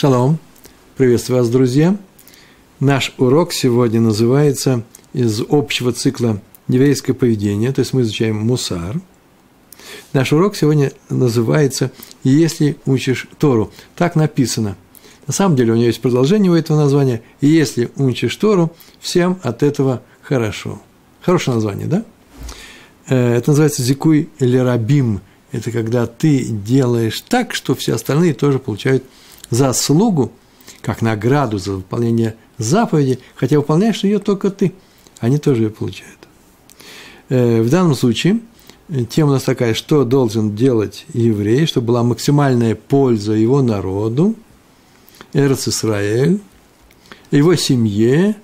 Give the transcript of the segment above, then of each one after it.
Шалом. Приветствую вас, друзья. Наш урок сегодня называется из общего цикла еврейское поведение, то есть мы изучаем мусар. Наш урок сегодня называется «Если учишь Тору». Так написано. На самом деле у него есть продолжение у этого названия «Если учишь Тору, всем от этого хорошо». Хорошее название, да? Э, это называется «Зикуй или рабим». Это когда ты делаешь так, что все остальные тоже получают заслугу, как награду за выполнение заповеди, хотя выполняешь ее только ты, они тоже ее получают. Э, в данном случае э, тема у нас такая, что должен делать еврей, чтобы была максимальная польза его народу, Эрц Исраэль, его семье,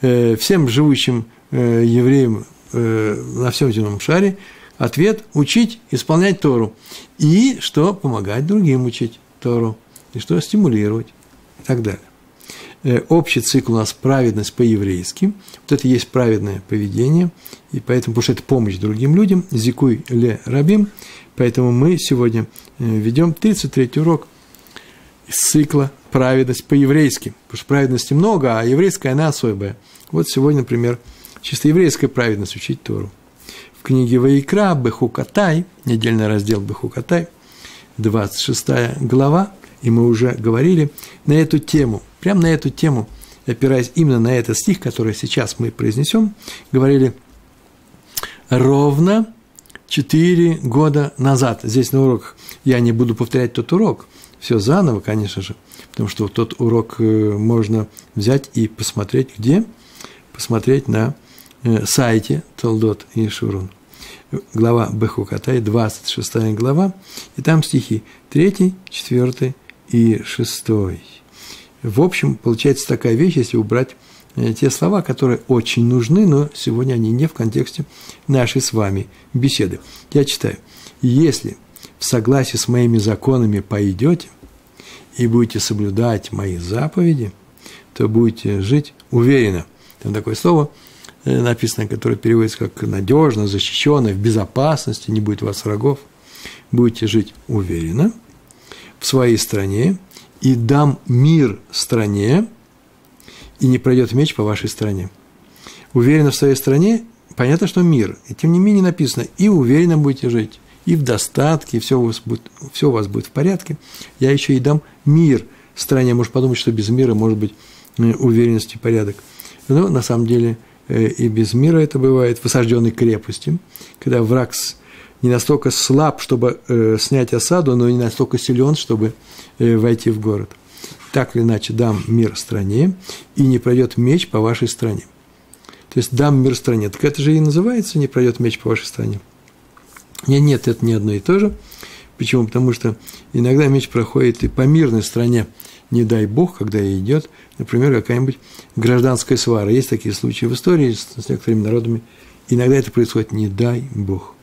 э, всем живущим евреям на всем земном шаре, ответ – учить, исполнять Тору. И что? Помогать другим учить Тору и что стимулировать и так далее. Э, общий цикл у нас праведность по-еврейски. Вот это и есть праведное поведение, и поэтому, потому что это помощь другим людям, зикуй ле рабим, поэтому мы сегодня э, ведем 33 урок из цикла праведность по-еврейски, потому что праведности много, а еврейская она особая. Вот сегодня, например, чисто еврейская праведность учить Тору. В книге Ваикра Бехукатай, недельный раздел Бехукатай, 26 глава, и мы уже говорили на эту тему, прямо на эту тему, опираясь именно на этот стих, который сейчас мы произнесем, говорили ровно четыре года назад. Здесь на уроках я не буду повторять тот урок, все заново, конечно же, потому что тот урок э, можно взять и посмотреть где? Посмотреть на э, сайте Толдот и Шурун. Глава Бехукатай, 26 глава, и там стихи 3, 4 и шестой. В общем, получается такая вещь, если убрать э, те слова, которые очень нужны, но сегодня они не в контексте нашей с вами беседы. Я читаю. «Если в согласии с моими законами пойдете и будете соблюдать мои заповеди, то будете жить уверенно». Там такое слово э, написано, которое переводится как надежно, защищенно, в безопасности, не будет у вас врагов. Будете жить уверенно – в своей стране, и дам мир стране, и не пройдет меч по вашей стране. Уверенно в своей стране, понятно, что мир. И тем не менее написано, и уверенно будете жить, и в достатке, и все у вас будет, все у вас будет в порядке. Я еще и дам мир стране. Может подумать, что без мира может быть э, уверенность и порядок. Но на самом деле э, и без мира это бывает в осажденной крепости, когда враг не настолько слаб, чтобы э, снять осаду, но не настолько силен, чтобы э, войти в город. Так или иначе, дам мир стране, и не пройдет меч по вашей стране. То есть дам мир стране. Так это же и называется не пройдет меч по вашей стране. Нет, нет, это не одно и то же. Почему? Потому что иногда меч проходит и по мирной стране, не дай бог, когда идет, например, какая-нибудь гражданская свара. Есть такие случаи в истории с некоторыми народами. Иногда это происходит не дай бог.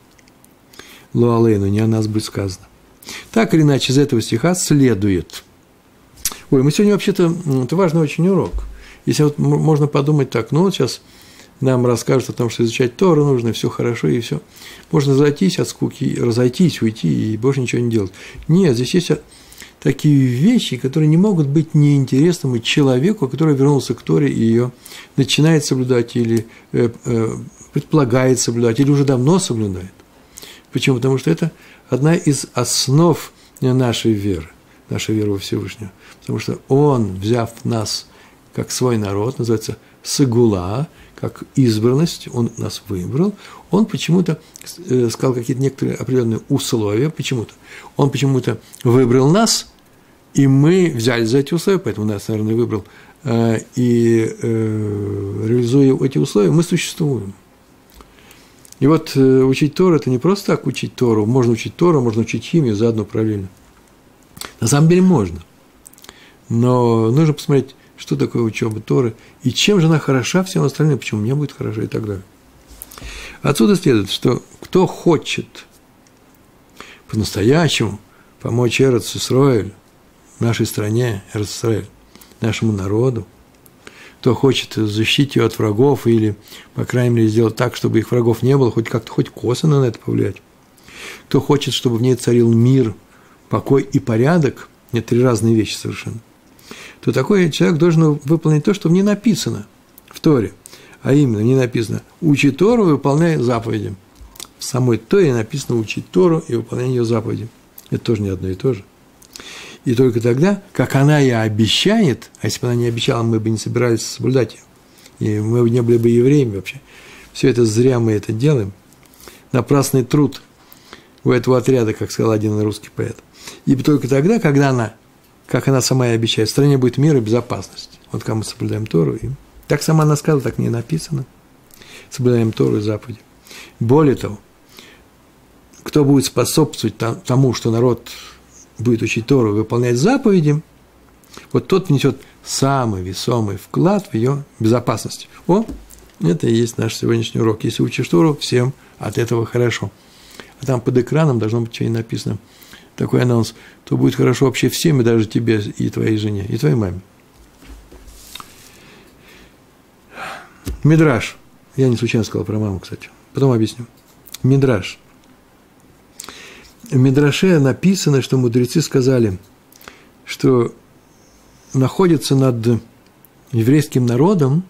Луалейну, не о нас будет сказано. Так или иначе, из этого стиха следует. Ой, мы сегодня вообще-то, это важный очень урок. Если вот можно подумать так, ну вот сейчас нам расскажут о том, что изучать Тору нужно, все хорошо и все. Можно зайтись от скуки, разойтись, уйти и больше ничего не делать. Нет, здесь есть такие вещи, которые не могут быть неинтересными человеку, который вернулся к Торе и ее начинает соблюдать или э, э, предполагает соблюдать, или уже давно соблюдает. Почему? Потому что это одна из основ нашей веры, нашей веры во Всевышнего. Потому что Он, взяв нас как свой народ, называется Сагула, как избранность, Он нас выбрал, Он почему-то э, сказал какие-то некоторые определенные условия, почему-то. Он почему-то выбрал нас, и мы взяли за эти условия, поэтому нас, наверное, выбрал, э, и э, реализуя эти условия, мы существуем. И вот э, учить Тору – это не просто так учить Тору. Можно учить Тору, можно учить химию заодно параллельно. На самом деле можно. Но нужно посмотреть, что такое учеба Торы, и чем же она хороша всем остальным, почему мне будет хорошо и так далее. Отсюда следует, что кто хочет по-настоящему помочь Эрцу Исраэль, нашей стране, Эрцу Исраэль, нашему народу – кто хочет защитить ее от врагов или, по крайней мере, сделать так, чтобы их врагов не было, хоть как-то, хоть косвенно на это повлиять. Кто хочет, чтобы в ней царил мир, покой и порядок, это три разные вещи совершенно. то такой человек должен выполнить то, что в ней написано в Торе. А именно, не написано «учи Тору, выполняй заповеди». В самой Торе написано «учить Тору и выполнять ее заповеди». Это тоже не одно и то же. И только тогда, как она и обещает, а если бы она не обещала, мы бы не собирались соблюдать ее, и мы не были бы евреями вообще. Все это зря мы это делаем. Напрасный труд у этого отряда, как сказал один русский поэт. И только тогда, когда она, как она сама и обещает, в стране будет мир и безопасность. Вот мы соблюдаем Тору, и так сама она сказала, так не написано. Соблюдаем Тору и заповеди. Более того, кто будет способствовать тому, что народ будет учить Тору, выполнять заповеди, вот тот внесет самый весомый вклад в ее безопасность. О, это и есть наш сегодняшний урок. Если учишь Тору, всем от этого хорошо. А там под экраном должно быть что-нибудь написано. Такой анонс. То будет хорошо вообще всем, и даже тебе, и твоей жене, и твоей маме. Мидраж. Я не случайно сказал про маму, кстати. Потом объясню. Мидраж. В Мидраше написано, что мудрецы сказали, что находится над еврейским народом,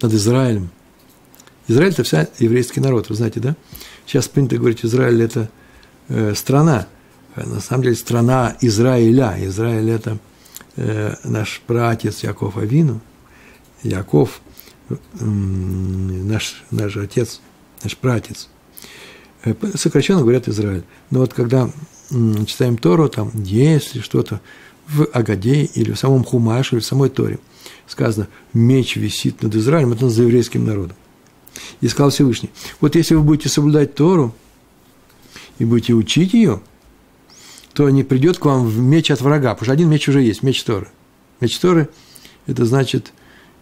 над Израилем. Израиль – это вся еврейский народ, вы знаете, да? Сейчас принято говорить, Израиль – это э, страна. На самом деле страна Израиля. Израиль – это э, наш братец Яков Авину. Яков – наш, наш отец, наш братец. Э, сокращенно говорят Израиль. Но вот когда читаем Тору, там, если что-то в Агаде или в самом Хумаше, или в самой Торе сказано, меч висит над Израилем, это над еврейским народом. И сказал Всевышний, вот если вы будете соблюдать Тору и будете учить ее, то не придет к вам меч от врага, потому что один меч уже есть, меч Торы. Меч Торы – это значит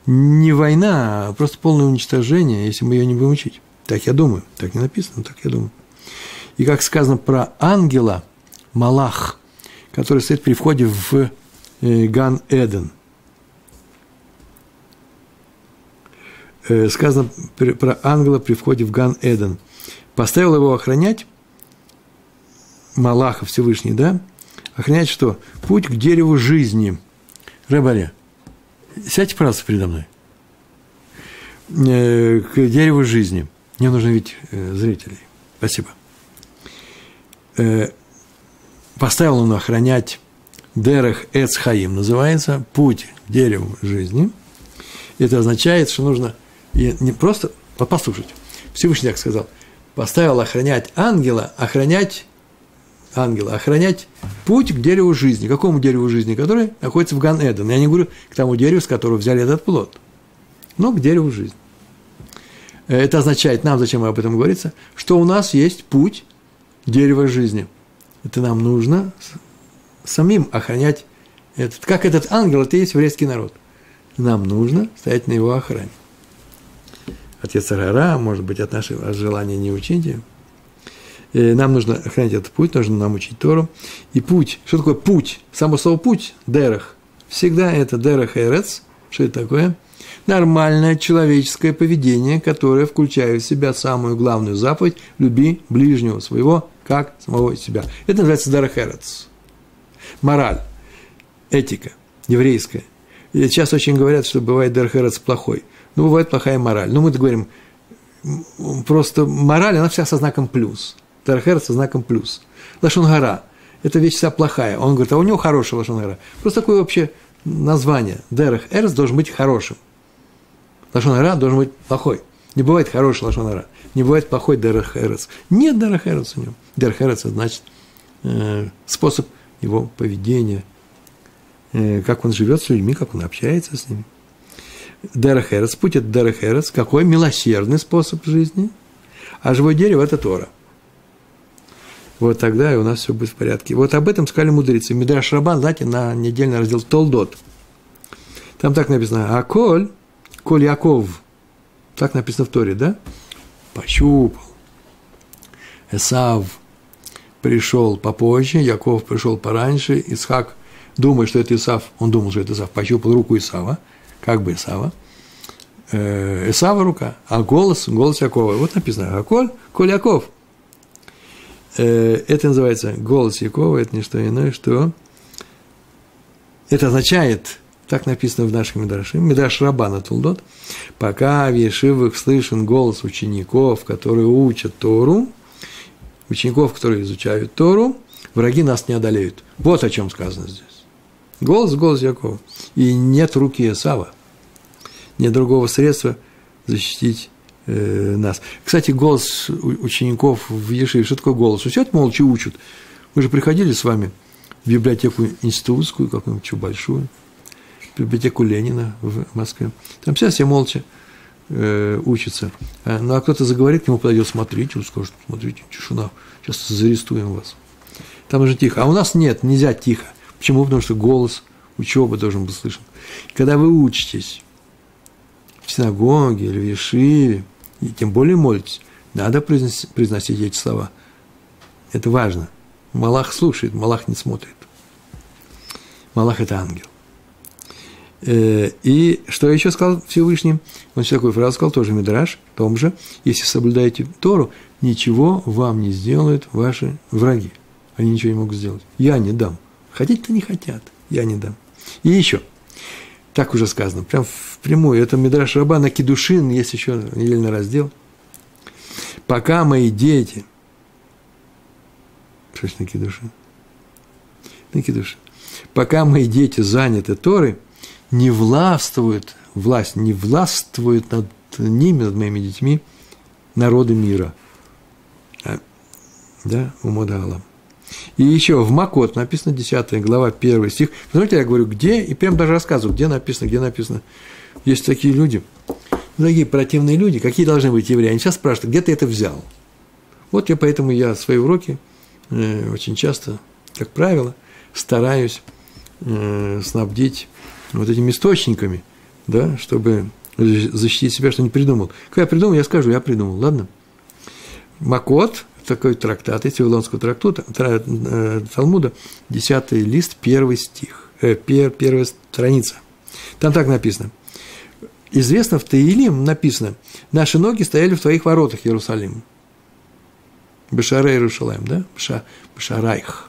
не война, а просто полное уничтожение, если мы ее не будем учить. Так я думаю. Так не написано, так я думаю. И как сказано про ангела, Малах, который стоит при входе в э, Ган-Эден. Э, сказано про ангела при входе в Ган-Эден. Поставил его охранять, Малаха Всевышний, да? Охранять что? Путь к дереву жизни. Рыбаре. Сядьте, пожалуйста, передо мной. Э, к дереву жизни. Мне нужно видеть э, зрителей. Спасибо. Э, поставил он охранять Дерех Эцхаим, называется путь к дереву жизни. Это означает, что нужно и не просто, послушайте, Всевышний так сказал, поставил охранять ангела, охранять ангела, охранять путь к дереву жизни. Какому дереву жизни? Которое находится в Ган-Эден. Я не говорю к тому дереву, с которого взяли этот плод, но к дереву жизни. Это означает, нам зачем об этом говорится, что у нас есть путь дерева жизни. Это нам нужно самим охранять этот. Как этот ангел, это и есть еврейский народ. Нам нужно стоять на его охране. Отец Арара, может быть, от нашего желания не учите, Э, нам нужно охранять этот путь, нужно нам учить Тору. И путь, что такое путь? Само слово путь, дерах, всегда это дерах эрец. Что это такое? Нормальное человеческое поведение, которое включает в себя самую главную заповедь – люби ближнего своего, как самого себя. Это называется дерах эрец. Мораль, этика, еврейская. И сейчас очень говорят, что бывает דרך ארץ плохой. Ну, бывает плохая мораль. Но мы говорим, просто мораль, она вся со знаком плюс – דרך ארץ со знаком плюс. לשון הרע – это вещь вся плохая. Он говорит, а у него хорошая לשון הרע. Просто такое вообще название. דרך ארץ должен быть хорошим. לשון הרע должен быть плохой. Не бывает хороший לשון הרע. Не бывает плохой דרך ארץ. Нет דרך ארץ у него. דרך ארץ – значит э, способ его поведения, э, как он живет с людьми, как он общается с ними. Дерех Эрс, путь – это Дерех Эрс. Какой милосердный способ жизни. А живое дерево – это Тора – вот тогда и у нас все будет в порядке. Вот об этом сказали мудрецы. Мидраш Рабан, знаете, на недельный раздел Толдот. Там так написано, а Коль, Коль Яков, так написано в Торе, да? Пощупал. Эсав пришел попозже, Яков пришел пораньше, Исхак, думая, что это Исав, он думал, что это Исав, пощупал руку Исава, как бы Исава, э, Исава рука, а голос, голос Якова. Вот написано, а Коль, Коль Яков – Э, это называется голос Якова, это не что иное, что это означает Так написано в нашем Мидраше. Мидраш Рабана Тулдот. Пока в Ешивах слышен голос учеников, которые учат Тору, учеников, которые изучают Тору, враги нас не одолеют. Вот о чем сказано здесь. Голос, голос Якова. И нет руки Исава. Нет другого средства защитить э, нас. Кстати, голос учеников в Ешиве, что такое голос? Сидят молча учат. Мы же приходили с вами в библиотеку институтскую, какую-нибудь большую, библиотеку Ленина в Москве. Там все все молча э, учатся. А, ну, а кто-то заговорит, к нему подойдет, смотрите, он скажет, смотрите, тишина, сейчас зарестуем вас. Там уже тихо. А у нас нет, нельзя тихо. Почему? Потому что голос учебы должен быть слышен. Когда вы учитесь в синагоге или в Ешиве, и тем более молитесь, надо произносить, произносить эти слова. Это важно. Малах слушает, Малах не смотрит. Малах – это ангел. Э, и что еще сказал Всевышний? Он еще такую фразу сказал, тоже Мидраш, в том же, если соблюдаете Тору, ничего вам не сделают ваши враги. Они ничего не могут сделать. Я не дам. Хотеть-то не хотят, я не дам. И еще, так уже сказано, прям впрямую, это Мидраш Раба на Кедушин, есть еще недельный раздел. Пока мои дети, что на Кедушин? На Кедушин. Пока мои дети заняты Торой, не властвует, власть не властвует над ними, над моими детьми, народы мира. А, да, умодала. И еще в Макот написано 10 глава, 1 стих. Знаете, я говорю, где, и прям даже рассказываю, где написано, где написано. Есть такие люди, такие противные люди, какие должны быть евреи. Они сейчас спрашивают, где ты это взял? Вот я поэтому я свои уроки э, очень часто, как правило, стараюсь э, снабдить вот этими источниками, да, чтобы защитить себя, что не придумал. Когда я придумал, я скажу, я придумал, ладно? Макот, такой трактат, из Вавилонского трактата, э, Талмуда, 10 лист, первый стих, э, пер, первая страница. Там так написано. Известно в Таилим написано, наши ноги стояли в твоих воротах, Иерусалим. Бешаре Иерусалим, да? Беша, Бешарайх.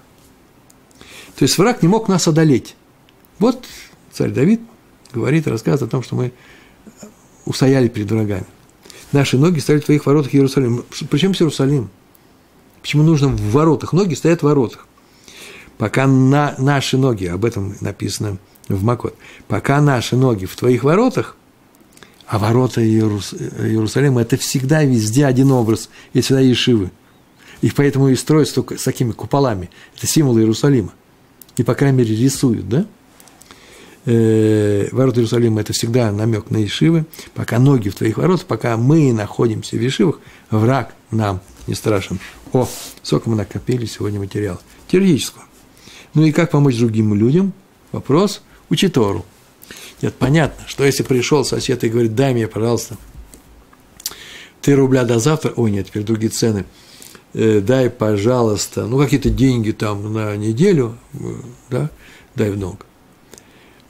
То есть враг не мог нас одолеть. Вот царь Давид говорит, рассказывает о том, что мы устояли перед врагами. Наши ноги стояли в твоих воротах Иерусалим. Причем с Иерусалим? Почему нужно в воротах? Ноги стоят в воротах. Пока на, наши ноги, об этом написано в Макот, пока наши ноги в твоих воротах, а ворота Иерус, Иерусалима – это всегда везде один образ, и всегда Ешивы. Их поэтому и строят только с такими куполами. Это символ Иерусалима. И, по крайней мере, рисуют, да? Э, ворота Иерусалима – это всегда намек на Ешивы. Пока ноги в твоих воротах, пока мы находимся в Ешивах, враг нам не страшен. О, сколько мы накопили сегодня материал. Теоретического. Ну и как помочь другим людям? Вопрос – учи Тору. Нет, понятно, что если пришел сосед и говорит, дай мне, пожалуйста, три рубля до завтра, ой, нет, теперь другие цены, э, дай, пожалуйста, ну, какие-то деньги там на неделю, э, да, дай много, э,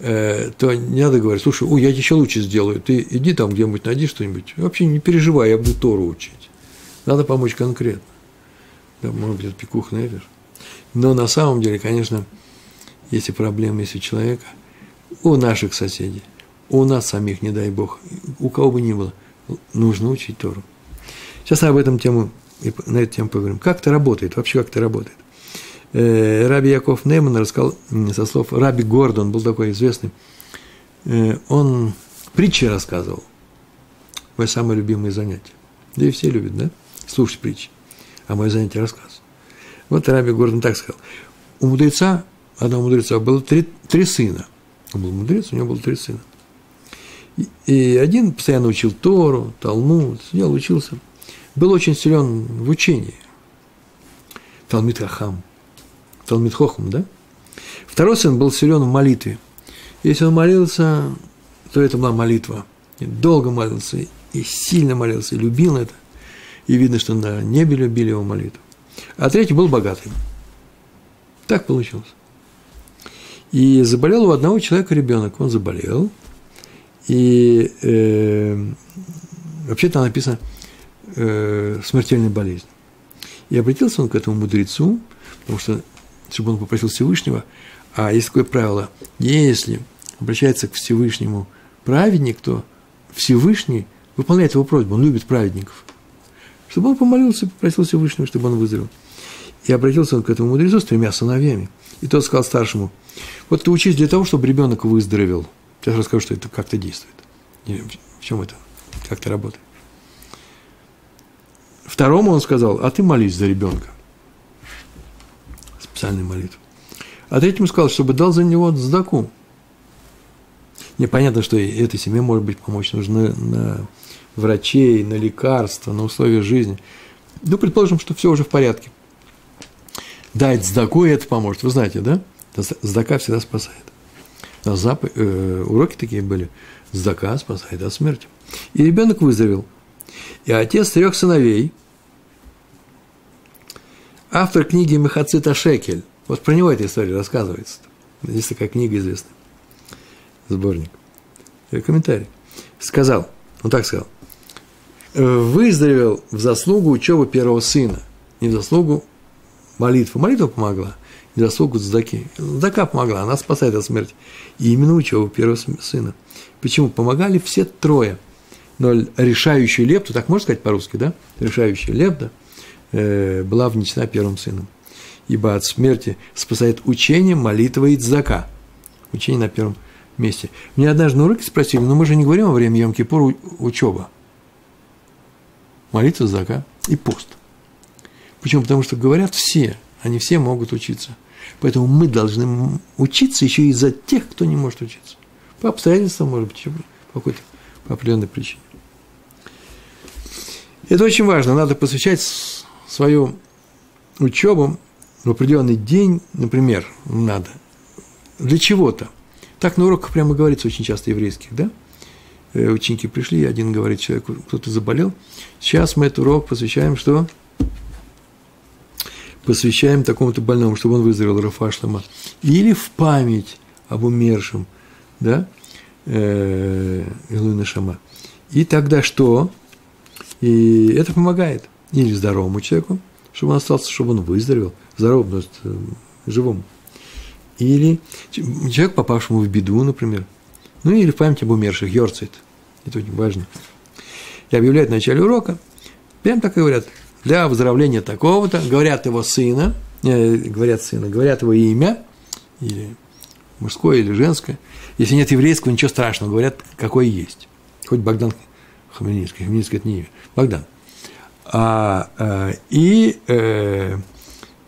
то не надо говорить, слушай, ой, я еще лучше сделаю, ты иди там где-нибудь, найди что-нибудь, вообще не переживай, я буду Тору учить. Надо помочь конкретно. Да, может быть, это пикух невер. Но на самом деле, конечно, если проблемы есть у человека, у наших соседей, у нас самих, не дай бог, у кого бы ни было, нужно учить Тору. Сейчас об этом тему, на эту тему поговорим. Как это работает, вообще как это работает. Э, Раби Яков Нейман рассказал со слов Раби Гордон, был такой известный, э, он притчи рассказывал. Мое самое любимое занятие. Да и все любят, да? Слушать притчи. А мое занятие рассказ. Вот Раби Гордон так сказал. У мудреца, одного мудреца, было три, три сына. Он был мудрец, у него было три сына. И, и один постоянно учил Тору, Талмуд, сидел, учился. Был очень силен в учении. Талмит Хахам. Талмит Хохам, да? Второй сын был силен в молитве. Если он молился, то это была молитва. И долго молился, и сильно молился, и любил это. И видно, что на небе любили его молитву. А третий был богатым. Так получилось. И заболел у одного человека ребенок. Он заболел. И э, вообще-то написано э, смертельная болезнь. И обратился он к этому мудрецу, потому что, чтобы он попросил Всевышнего, а есть такое правило, если обращается к Всевышнему праведник, то Всевышний выполняет его просьбу, он любит праведников. Чтобы он помолился, попросил Всевышнего, чтобы он выздоровел. И обратился он к этому мудрецу с тремя сыновьями. И тот сказал старшему, вот ты учись для того, чтобы ребенок выздоровел. Сейчас расскажу, что это как-то действует. В чем это? Как это работает. Второму он сказал, а ты молись за ребенка. Специальную молитву. А третьему сказал, чтобы дал за него сдаку. Непонятно, что этой семье, может быть, помочь нужно на врачей, на лекарства, на условия жизни. Ну, предположим, что все уже в порядке. Дать сдаку, и это поможет. Вы знаете, да? Сдака всегда спасает. Нас зап... э, уроки такие были. Сдака спасает от смерти. И ребенок выздоровел. И отец трех сыновей, автор книги Мехацита Шекель, вот про него эта история рассказывается. Есть такая книга известная, сборник. Комментарий. Сказал, он так сказал, выздоровел в заслугу учебы первого сына, не в заслугу молитвы. Молитва помогла, не в заслугу Задаки. Задака помогла, она спасает от смерти. И именно учебу первого сына. Почему? Помогали все трое. Но решающую лепту, так можно сказать по-русски, да? Решающая лепта э, была внесена первым сыном. Ибо от смерти спасает учение, молитва и дзака. Учение на первом месте. Мне однажды на уроке спросили, но мы же не говорим во время Йом-Кипура учеба молитва, зака и пост. Почему? Потому что говорят все, они все могут учиться. Поэтому мы должны учиться еще и за тех, кто не может учиться. По обстоятельствам, может быть, по какой-то по определенной причине. Это очень важно. Надо посвящать свою учебу в определенный день, например, надо, для чего-то. Так на уроках прямо говорится очень часто еврейских, да? Э, ученики пришли, один говорит человеку, кто-то заболел. Сейчас мы этот урок посвящаем что? Посвящаем такому-то больному, чтобы он выздоровел Рафашлама. Или в память об умершем, да, э, Илуина Шама. И тогда что? И это помогает. Или здоровому человеку, чтобы он остался, чтобы он выздоровел. Здоровому, э, живому. Или человек, попавшему в беду, например – ну или в память об умерших, Йорцит. Это очень важно. И объявляют в начале урока, прям так и говорят, для выздоровления такого-то, говорят его сына, э, говорят сына, говорят его имя, или мужское, или женское. Если нет еврейского, ничего страшного, говорят, какое есть. Хоть Богдан Хмельницкий, Хмельницкий – это не имя, Богдан. А, а, и э,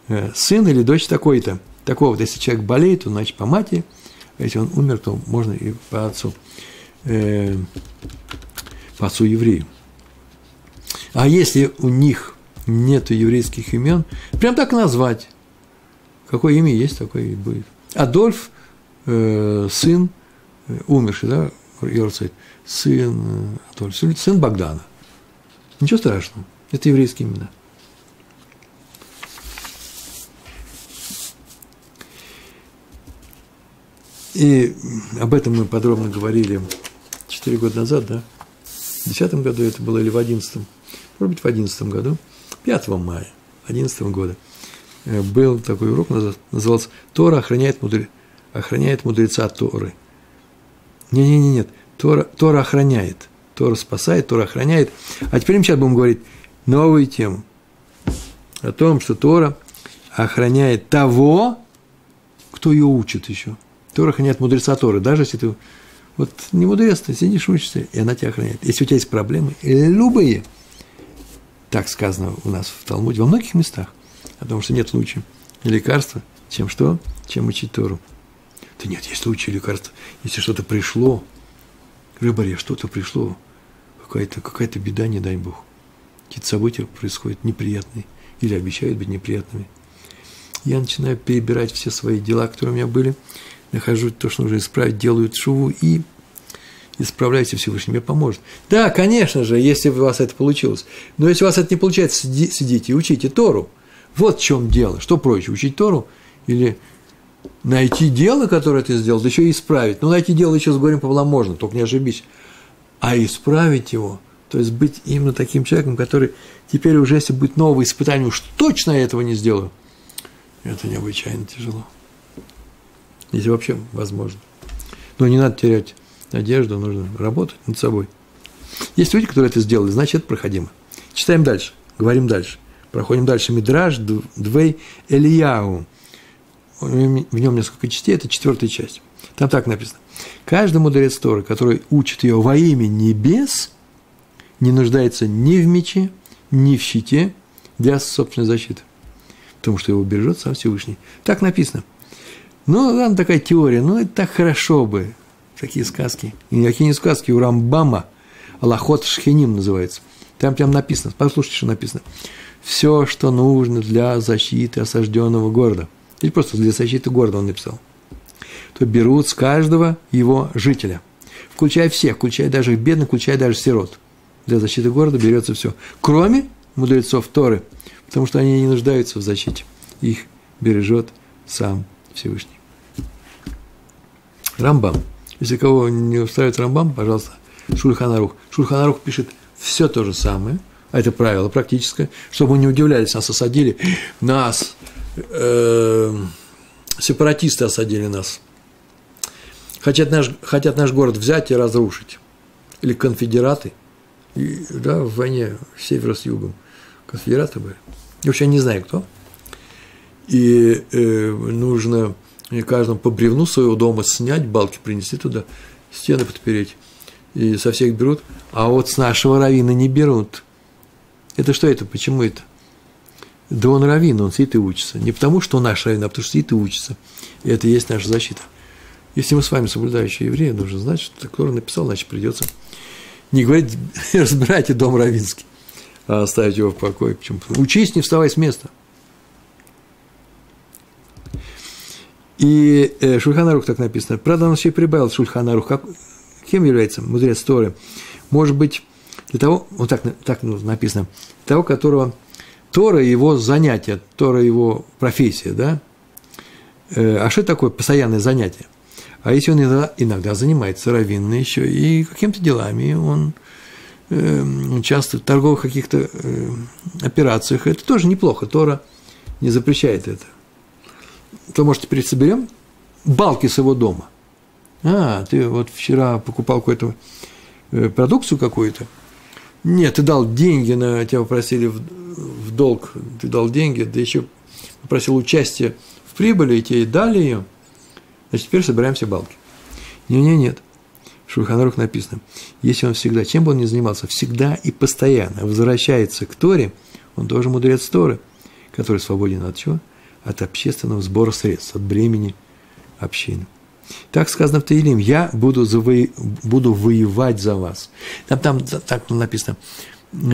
э, сын или дочь такой-то, такого-то, если человек болеет, то значит по матери – если он умер, то можно и по отцу, э, по отцу еврею. А если у них нет еврейских имен, прям так назвать. Какое имя есть, такое и будет. Адольф, э, сын, э, умерший, да, Йорцайт, сын э, Адольф, сын Богдана. Ничего страшного, это еврейские имена – И об этом мы подробно говорили 4 года назад, да? В 2010 году это было или в 2011? Может быть, в 2011 году, 5 мая 2011 года э, был такой урок, назывался «Тора охраняет, мудре... охраняет мудреца Торы». Не-не-не, нет, Тора, Тора охраняет, Тора спасает, Тора охраняет. А теперь мы сейчас будем говорить новую тему о том, что Тора охраняет того, кто ее учит еще – Тора охраняет мудреца Торы, даже если ты вот не мудрец, ты сидишь, учишься, и она тебя охраняет. Если у тебя есть проблемы, любые, так сказано у нас в Талмуде, во многих местах, о том, что нет лучше лекарства, чем что? Чем учить Тору. Да нет, есть лучшее лекарство. Если что-то пришло, рыбаре, что-то пришло, какая-то какая беда, не дай Бог. Какие-то события происходят неприятные или обещают быть неприятными. Я начинаю перебирать все свои дела, которые у меня были, нахожу то, что нужно исправить, делаю шуву и исправляйте, Всевышний мне поможет. Да, конечно же, если у вас это получилось. Но если у вас это не получается, сиди, сидите и учите Тору. Вот в чем дело. Что проще, учить Тору или найти дело, которое ты сделал, да еще и исправить. Ну, найти дело еще с горем пополам можно, только не ошибись. А исправить его, то есть быть именно таким человеком, который теперь уже, если будет новое испытание, уж точно я этого не сделаю, это необычайно тяжело если вообще возможно. Но не надо терять надежду, нужно работать над собой. Есть люди, которые это сделали, значит, это проходимо. Читаем дальше, говорим дальше. Проходим дальше. Мидраж Двей Элияу. В нем несколько частей, это четвертая часть. Там так написано. Каждый мудрец Торы, который учит ее во имя небес, не нуждается ни в мече, ни в щите для собственной защиты. Потому что его бережет сам Всевышний. Так написано. Ну, ладно, такая теория, ну, это так хорошо бы. Такие сказки. И никакие не сказки у Рамбама. Аллахот Шхиним называется. Там прям написано, послушайте, что написано. Все, что нужно для защиты осажденного города. Или просто для защиты города он написал. То берут с каждого его жителя. Включая всех, включая даже бедных, включая даже сирот. Для защиты города берется все. Кроме мудрецов Торы, потому что они не нуждаются в защите. Их бережет сам Всевышний. Рамбам. Если кого не устраивает Рамбам, пожалуйста, Шульханарух. Шульханарух пишет все то же самое, а это правило практическое, чтобы мы не удивлялись, нас осадили, нас, э, сепаратисты осадили нас, хотят наш, хотят наш город взять и разрушить, или конфедераты, и, да, в войне севера с югом, конфедераты были, я не знаю кто, и э, нужно каждому по бревну своего дома снять, балки принести туда, стены подпереть, и со всех берут, а вот с нашего равина не берут. Это что это? Почему это? Да он равин, он сидит и учится. Не потому, что он наш равин, а потому, что сидит и учится. И это и есть наша защита. Если мы с вами соблюдающие евреи, нужно знать, что кто написал, значит, придется не говорить, разбирайте дом равинский, а оставить его в покое. Почему? Учись, не вставай с места. И э, Шульханарух так написано. Правда, он еще и прибавил Шульханарух. Как, Кем является мудрец Торы? Может быть, для того, вот так, так написано, того, которого Тора его занятие, Тора его профессия, да? Э, а что такое постоянное занятие? А если он иногда, иногда занимается раввинно еще и какими-то делами, он э, участвует в торговых каких-то э, операциях, это тоже неплохо, Тора не запрещает это. То, может, теперь соберем балки с его дома. А, ты вот вчера покупал какую-то э, продукцию какую-то. Нет, ты дал деньги, на тебя попросили в, в долг, ты дал деньги, да еще попросил участие в прибыли, и тебе дали ее. Значит, теперь собираем все балки. Не-не, нет. В Шульханарух написано, если он всегда, чем бы он ни занимался, всегда и постоянно возвращается к Торе, он тоже мудрец Торы, который свободен от чего? От общественного сбора средств, от бремени общины. Так сказано в Таилим, я буду, завои, буду воевать за вас. Там, там так написано,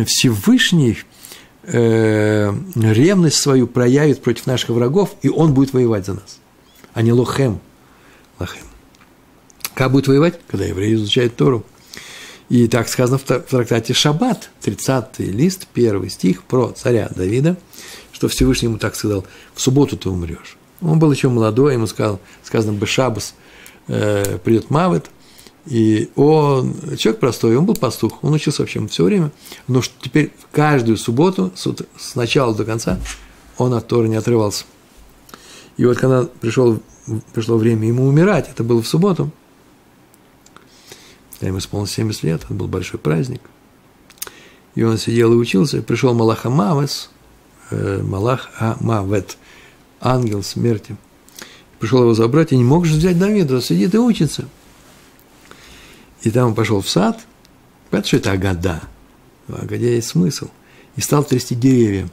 Всевышний э, ревность свою проявит против наших врагов, и он будет воевать за нас, а не лохем. Лохем. Как будет воевать? Когда евреи изучают Тору. И так сказано в трактате Шаббат, 30 лист, первый стих про царя Давида, что Всевышний ему так сказал, в субботу ты умрешь. Он был еще молодой, ему сказал, сказано Бешабас, э, придет Мавет, и он, человек простой, он был пастух, он учился вообще все время, но теперь каждую субботу, с, с начала до конца, он от Торы не отрывался. И вот когда пришел, пришло время ему умирать, это было в субботу, когда ему исполнилось 70 лет, это был большой праздник, и он сидел и учился, пришел Малах Амавес, э, Малах Амавет, ангел смерти – пришел его забрать, и не мог же взять Давида, сидит и учится. И там он пошел в сад, понятно, что это Агада, в Агаде есть смысл, и стал трясти деревья.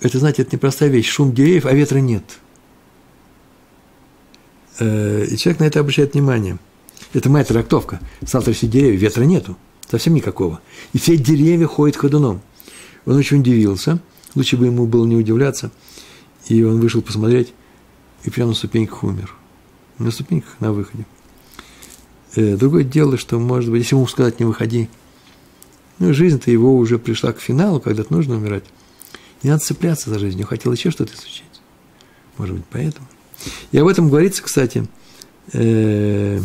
Это, знаете, это непростая вещь, шум деревьев, а ветра нет. Э, и человек на это обращает внимание. Это моя трактовка. Стал трясти деревья, ветра нету, совсем никакого. И все деревья ходят ходуном. Он очень удивился, лучше бы ему было не удивляться. И он вышел посмотреть, и прямо на ступеньках умер. На ступеньках на выходе. Э, другое дело, что, может быть, если ему сказать «не выходи», ну, жизнь-то его уже пришла к финалу, когда-то нужно умирать. Не надо цепляться за жизнь, он хотел еще что-то изучить. Может быть, поэтому. И об этом говорится, кстати, э,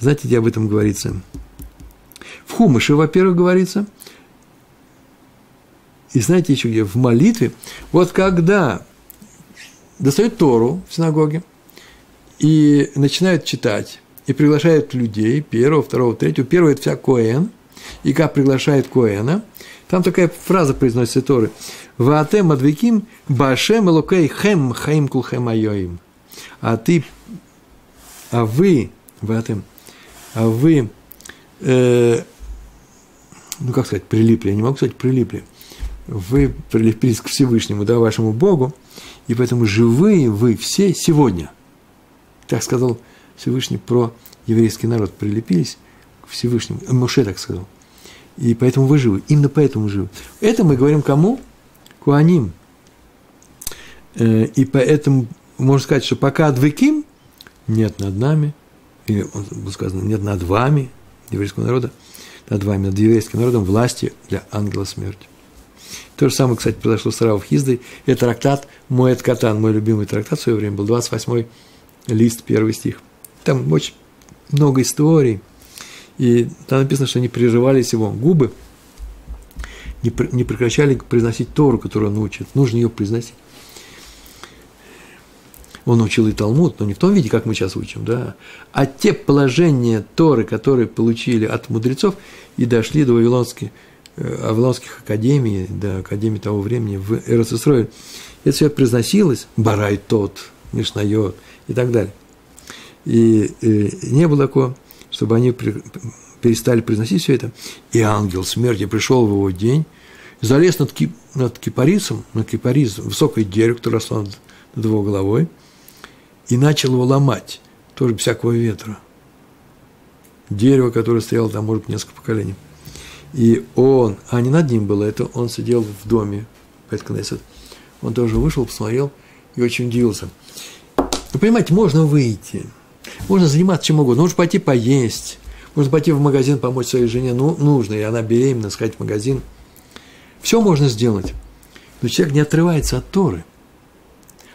знаете, где об этом говорится? В Хумыше, во-первых, говорится, и знаете еще где? В молитве. Вот когда достает Тору в синагоге, и начинают читать, и приглашают людей, первого, второго, третьего. Первый – это вся Коэн, и как приглашает Коэна, там такая фраза произносится Торы. «Ваатем адвиким башем элокей хем хаим кулхем айоим». А ты, а вы, ваатем, а вы, э, ну как сказать, прилипли, я не могу сказать прилипли, вы прилепились к Всевышнему, да, вашему Богу, и поэтому живые вы все сегодня. Так сказал Всевышний про еврейский народ, прилепились Всевышнему. Моше так сказал. И поэтому вы живы. Именно поэтому живы. Это мы говорим кому? Куаним. Э, и поэтому можно сказать, что пока адвеким, нет над нами, или сказано, нет над вами, еврейского народа, над вами, над еврейским народом власти для ангела смерти. То же самое, кстати, произошло с Равом Хиздой. Это трактат «Моэт Катан», мой любимый трактат в свое время был, 28 лист, первый стих. Там очень много историй. И там написано, что они прерывались его губы, не, не прекращали произносить Тору, которую он учит. Нужно ее произносить. Он учил и Талмуд, но не в том виде, как мы сейчас учим, да, а те положения Торы, которые получили от мудрецов и дошли до вавилонских, э, вавилонских академий, до академии того времени в Эросисрое, это все произносилось, Барай тот, Мишнайот и так далее. И, и э, не было такого, чтобы они перестали произносить все это. И ангел смерти пришел в его день, залез над, кип, над кипарисом, над кипарисом, высокое дерево, которое росло над, над его головой, и начал его ломать, тоже всякого ветра. Дерево, которое стояло там, может несколько поколений. И он, а не над ним было, это он сидел в доме, Пэткнессет. Он тоже вышел, посмотрел и очень удивился. Вы понимаете, можно выйти, можно заниматься чем угодно, можно пойти поесть, можно пойти в магазин, помочь своей жене, ну, нужно, и она беременна, сходить в магазин. Все можно сделать. Но человек не отрывается от Торы.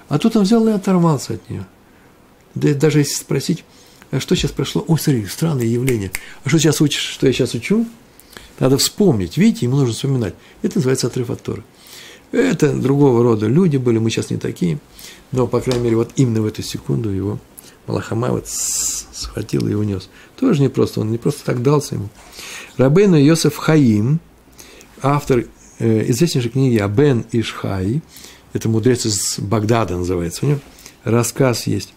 А тут он взял и оторвался от нее – да даже если спросить, а что сейчас прошло? Ой, смотри, странное явление. А что сейчас учишь, что я сейчас учу? Надо вспомнить. Видите, ему нужно вспоминать. Это называется отрыв от Торы. Это другого рода люди были, мы сейчас не такие. Но, по крайней мере, вот именно в эту секунду его Малахама вот схватил и унес. Тоже не просто, он не просто так дался ему. Рабейну Йосеф Хаим, автор э, известнейшей книги Абен Ишхай, это мудрец из Багдада называется, у него рассказ есть.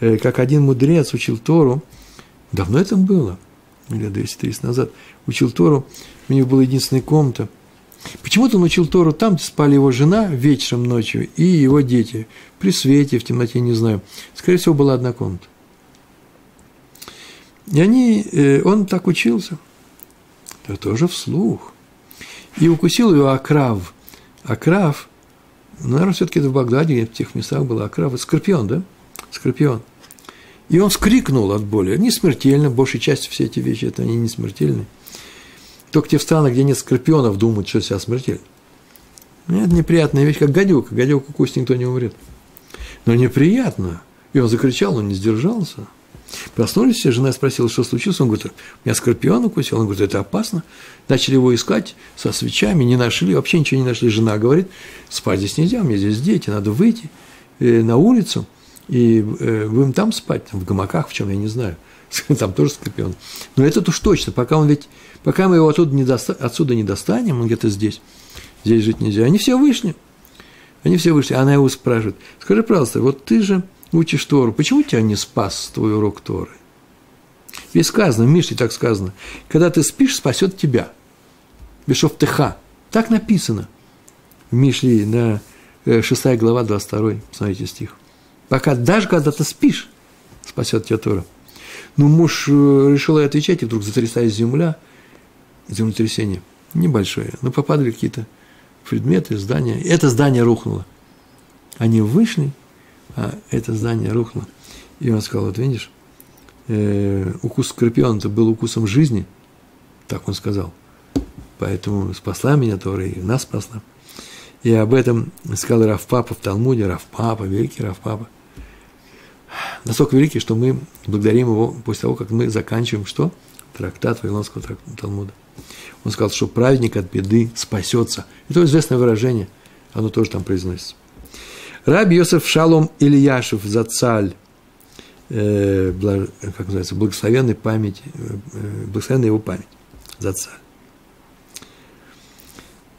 Э, как один мудрец учил Тору, давно это было, лет 200-300 назад, учил Тору, у него была единственная комната. Почему-то он учил Тору там, где спали его жена вечером, ночью, и его дети, при свете, в темноте, не знаю. Скорее всего, была одна комната. И они, э, он так учился, да тоже вслух. И укусил его окрав. Окрав, ну, наверное, все-таки это в Багдаде, в тех местах было окрав, скорпион, да? скорпион. И он вскрикнул от боли. Не смертельно, большей части все эти вещи, это они не смертельны. Только те в странах, где нет скорпионов, думают, что себя смертельно. Это неприятная вещь, как гадюка. Гадюка укусит, никто не умрет. Но неприятно. И он закричал, он не сдержался. Проснулись все, жена спросила, что случилось. Он говорит, меня скорпион укусил. Он говорит, это опасно. Начали его искать со свечами, не нашли, вообще ничего не нашли. Жена говорит, спать здесь нельзя, у меня здесь дети, надо выйти э, на улицу – и э, будем там спать, в гамаках, в чем, я не знаю. Там тоже скорпион. Но это уж точно, пока он ведь, пока мы его оттуда не, доста, отсюда не достанем, он где-то здесь, здесь жить нельзя. Они все вышли. Они все вышли. Она его спрашивает, скажи, пожалуйста, вот ты же учишь Тору, почему тебя не спас твой урок Торы? Ведь сказано, в Мишле так сказано, когда ты спишь, спасет тебя. Бешов Теха. Так написано в Мишле на 6 э, глава, 22, смотрите стих. Пока, даже когда ты спишь, спасет тебя Тора. Но муж э, решил отвечать, и вдруг затрясает земля, землетрясение небольшое, но попадали какие-то предметы, здания. Это здание рухнуло. Они вышли, а это здание рухнуло. И он сказал, вот видишь, э, укус скорпиона это был укусом жизни, так он сказал. Поэтому спасла меня Тора и нас спасла. И об этом сказал Рафпапа в Талмуде, Рафпапа, великий Рафпапа настолько великий, что мы благодарим его после того, как мы заканчиваем что? Трактат Вавилонского Талмуда. Он сказал, что праведник от беды спасется. Это известное выражение, оно тоже там произносится. Раби Йосеф Шалом Ильяшев Зацаль, э, как называется, благословенной память, э, благословенная его память за отца.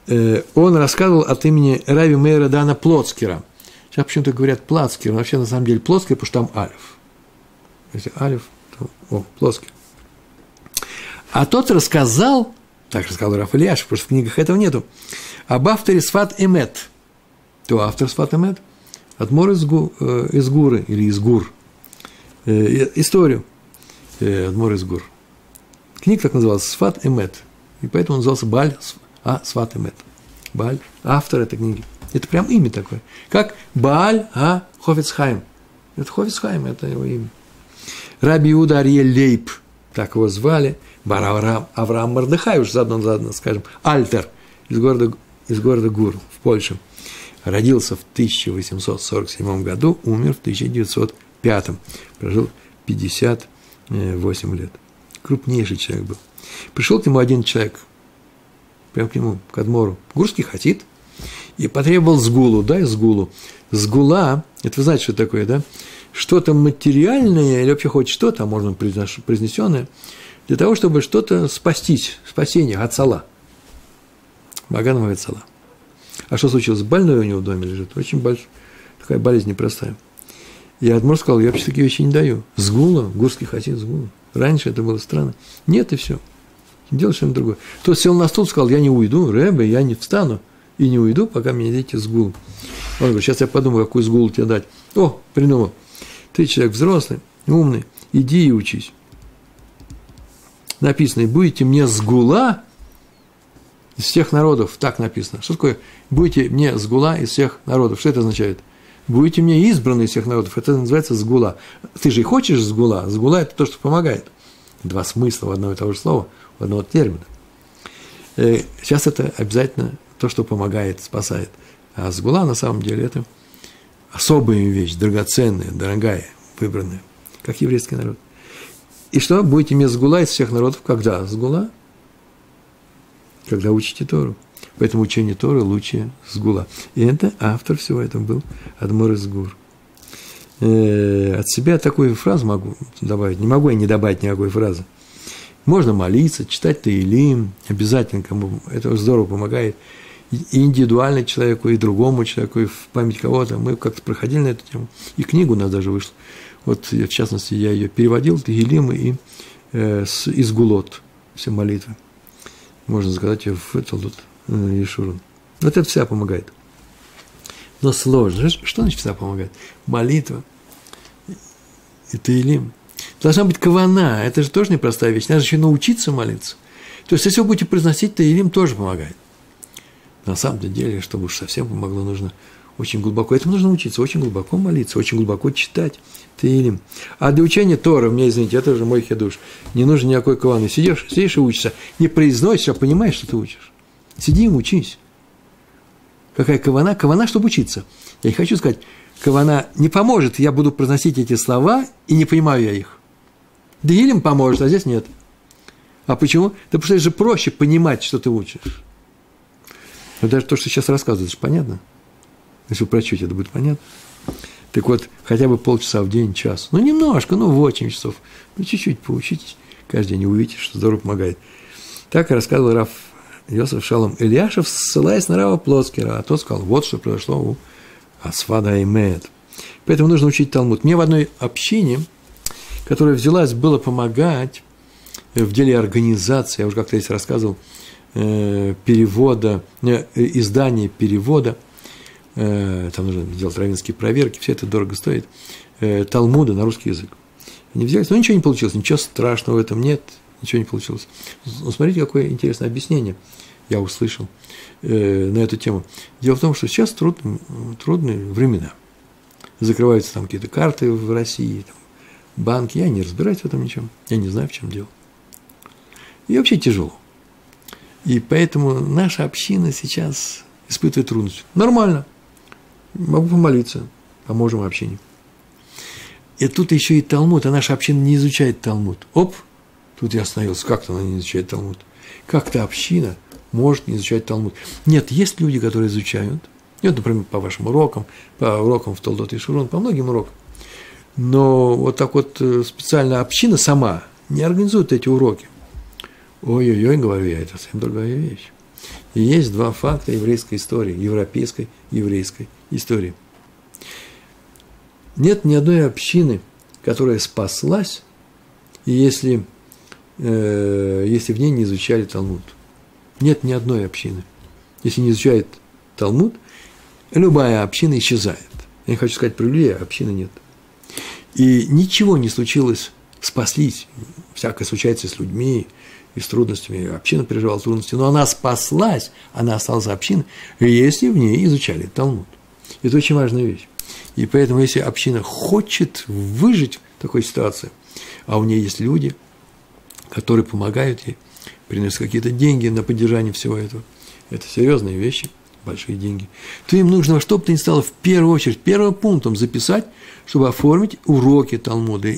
Э, он рассказывал от имени Рави Мейра Дана Плоцкера. Сейчас почему-то говорят Плацкер, но вообще на самом деле Плоцкер, потому что там Алиф. Если Алиф, то о, Плоцкер. А тот рассказал, так рассказал Раф Ильяш, потому что в книгах этого нету, об авторе Сват Эмет. То автор Сват Эмет, Адмор из, Гу, э, из Гуры или из Гур. Э, историю э, Адмор из Гур. Книга так называлась Сват Эмет. И поэтому он назывался Баль а Сват Эмет. Баль, автор этой книги. Это прям имя такое. Как Бааль А Хофицхайм. Это Хофицхайм, это его имя. Раби Иуда Ариель Лейб, так его звали. Бар Авраам, Авраам Мардыхай, уж заодно, заодно скажем, Альтер из города, из города Гур в Польше. Родился в 1847 году, умер в 1905. Прожил 58 лет. Крупнейший человек был. Пришел к нему один человек, прям к нему, к Адмору. Гурский хотит, и потребовал сгулу, дай сгулу. Сгула, это вы знаете, что такое, да? Что-то материальное или вообще хоть что-то, можно произнесенное, для того, чтобы что-то спастись, спасение от сала. Маганова сала. А что случилось? Больной у него в доме лежит, очень большой, такая болезнь непростая. И Адмор сказал, я вообще такие вещи не даю. Сгула, гурский хасид сгула. Раньше это было странно. Нет, и все. Делай что-нибудь другое. Тот сел на стул, сказал, я не уйду, Рэбе, я не встану и не уйду, пока мне дадите сгул. Он говорит, сейчас я подумаю, какую сгулу тебе дать. О, придумал. Ты человек взрослый, умный, иди и учись. Написано, будете мне сгула из всех народов. Так написано. Что такое? Будете мне сгула из всех народов. Что это означает? Будете мне избраны из всех народов. Это называется сгула. Ты же и хочешь сгула. Сгула – это то, что помогает. Два смысла в одного и того же слова, в одного термина. Э, сейчас это обязательно то, что помогает, спасает. А сгула на самом деле это особая вещь, драгоценная, дорогая, выбранная, как еврейский народ. И что, будете иметь сгула из всех народов? Когда сгула? Когда учите Тору. Поэтому учение Торы лучше сгула. И это автор всего этого был Адмор из Гур. Э, от себя такую фразу могу добавить. Не могу я не добавить никакой фразы. Можно молиться, читать Таилим, обязательно кому это здорово помогает и индивидуально человеку, и другому человеку, и в память кого-то. Мы как-то проходили на эту тему. И книгу у нас даже вышла. Вот, в частности, я ее переводил, Тагилим и э, с, из Гулот, все молитвы. Можно заказать ее в Талут э, Ешурун. Вот это вся помогает. Но сложно. Что значит вся помогает? Молитва и Таилим. Должна быть кавана. Это же тоже непростая вещь. Надо еще научиться молиться. То есть, если вы будете произносить, Таилим тоже помогает. На самом деле, чтобы уж совсем помогло, нужно очень глубоко. Этому нужно учиться, очень глубоко молиться, очень глубоко читать Таилим. А для учения Тора, мне, извините, это уже мой хедуш, не нужно никакой каваны. Сидишь, сидишь и учишься, не произносишь, а понимаешь, что ты учишь. Сиди и учись. Какая кавана? Кавана, чтобы учиться. Я не хочу сказать, кавана не поможет, я буду произносить эти слова, и не понимаю я их. Да Илим поможет, а здесь нет. А почему? Да потому что это же проще понимать, что ты учишь. Но даже то, что сейчас рассказываешь, понятно? Если вы прочтете, это будет понятно. Так вот, хотя бы полчаса в день, час. Ну, немножко, ну, 8 часов. Ну, чуть-чуть поучитесь. Каждый день увидите, что здорово помогает. Так и рассказывал Раф Йосиф Шалом Ильяшев, ссылаясь на Рава Плоцкера. А тот сказал, вот что произошло у Асфада Имед. Поэтому нужно учить Талмуд. Мне в одной общине, которая взялась было помогать в деле организации, я уже как-то здесь рассказывал, перевода, э, издания перевода, э, там нужно делать равенские проверки, все это дорого стоит, Талмуда на русский язык. Они взялись, но ничего не получилось, ничего страшного в этом нет, ничего не получилось. Но смотрите, какое интересное объяснение я услышал на эту тему. Дело в том, что сейчас труд, трудные времена. Закрываются там какие-то карты в России, там, банки. Я не разбираюсь в этом ничем. Я не знаю, в чем дело. И вообще тяжело. И поэтому наша община сейчас испытывает трудности. Нормально. Могу помолиться. Поможем общине. И тут еще и Талмуд, а наша община не изучает Талмуд. Оп, тут я остановился. Как-то она не изучает Талмуд. Как-то община может не изучать Талмуд. Нет, есть люди, которые изучают. Нет, например, по вашим урокам, по урокам в Толдот и Шурон, по многим урокам. Но вот так вот э, специально община сама не организует эти уроки. Ой-ой-ой, говорю я, это совсем другая вещь. И есть два факта еврейской истории, европейской еврейской истории. Нет ни одной общины, которая спаслась, если, э, если в ней не изучали Талмуд. Нет ни одной общины. Если не изучает Талмуд, любая община исчезает. Я не хочу сказать про людей, а общины нет. И ничего не случилось, спаслись. Всякое случается с людьми, и с трудностями. Община переживала трудности, но она спаслась, она осталась общиной, если в ней изучали Талмуд. Это очень важная вещь. И поэтому, если община хочет выжить в такой ситуации, а у нее есть люди, которые помогают ей, приносят какие-то деньги на поддержание всего этого, это серьезные вещи, большие деньги, то им нужно во что бы то ни стало в первую очередь, первым пунктом записать, чтобы оформить уроки Талмуда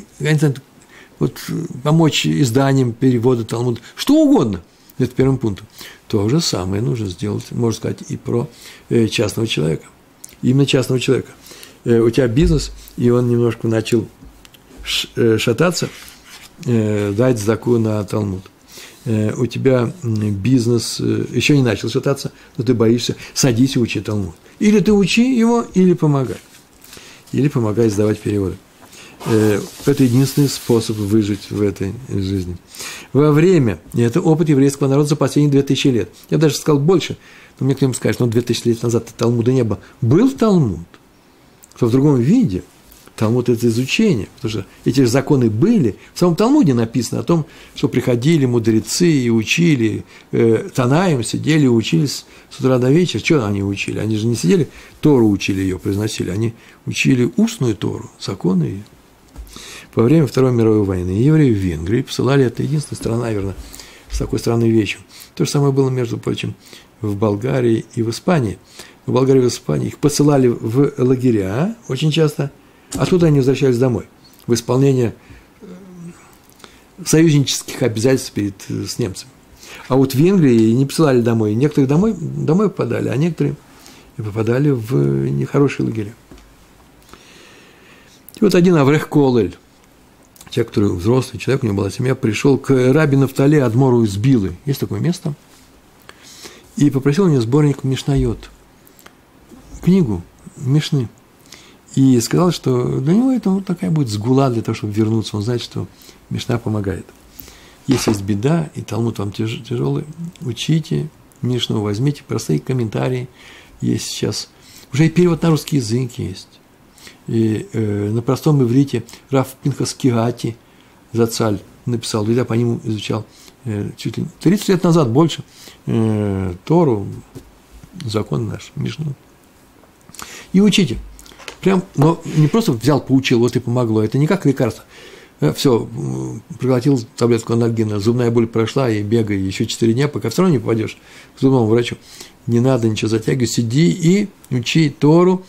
вот, помочь изданием перевода Талмуда, что угодно. Это первым пунктом. То же самое нужно сделать, можно сказать, и про э, частного человека. Именно частного человека. Э, у тебя бизнес, и он немножко начал э, шататься, дать заку на Талмуд. У тебя бизнес еще не начал шататься, но ты боишься, садись и учи Талмуд. Или ты учи его, или помогай. Или помогай сдавать переводы. Э, это единственный способ выжить в этой жизни. Во время, и это опыт еврейского народа за последние 2000 лет. Я даже сказал больше, но мне кто-нибудь скажет, ну, 2000 лет назад Талмуда не было. Был Талмуд, что в другом виде. Талмуд – это изучение, потому что эти же законы были. В самом Талмуде написано о том, что приходили мудрецы и учили, э, Танаем сидели и учились с утра до вечера. Что они учили? Они же не сидели, Тору учили ее, произносили. Они учили устную Тору, законы ее во время Второй мировой войны евреи в Венгрии посылали, это единственная страна, наверное, с такой странной вещью. То же самое было, между прочим, в Болгарии и в Испании. В Болгарии и в Испании их посылали в лагеря очень часто, оттуда они возвращались домой в исполнение э, союзнических обязательств перед, э, с немцами. А вот в Венгрии не посылали домой. Некоторые домой, домой попадали, а некоторые попадали в нехорошие лагеря. И вот один Аврех Колель, человек, который взрослый человек, у него была семья, пришел к Раби Нафтале Адмору из Билы. Есть такое место. И попросил у него сборник Мишнайот. Книгу Мишны. И сказал, что для него это вот такая будет сгула для того, чтобы вернуться. Он знает, что Мишна помогает. Если есть беда, и Талмуд вам тяж, тяжелый, учите Мишну, возьмите простые комментарии. Есть сейчас, уже и перевод на русский язык есть и э, на простом иврите Раф Пинхас Кигати Зацаль написал, я по нему изучал э, чуть ли 30 лет назад больше э, Тору, закон наш, Мишну. И учите. Прям, но не просто взял, поучил, вот и помогло. Это не как лекарство. Э, Все, проглотил таблетку анальгина, зубная боль прошла, и бегай еще 4 дня, пока все равно не попадешь к зубному врачу. Не надо ничего затягивать, сиди и учи Тору,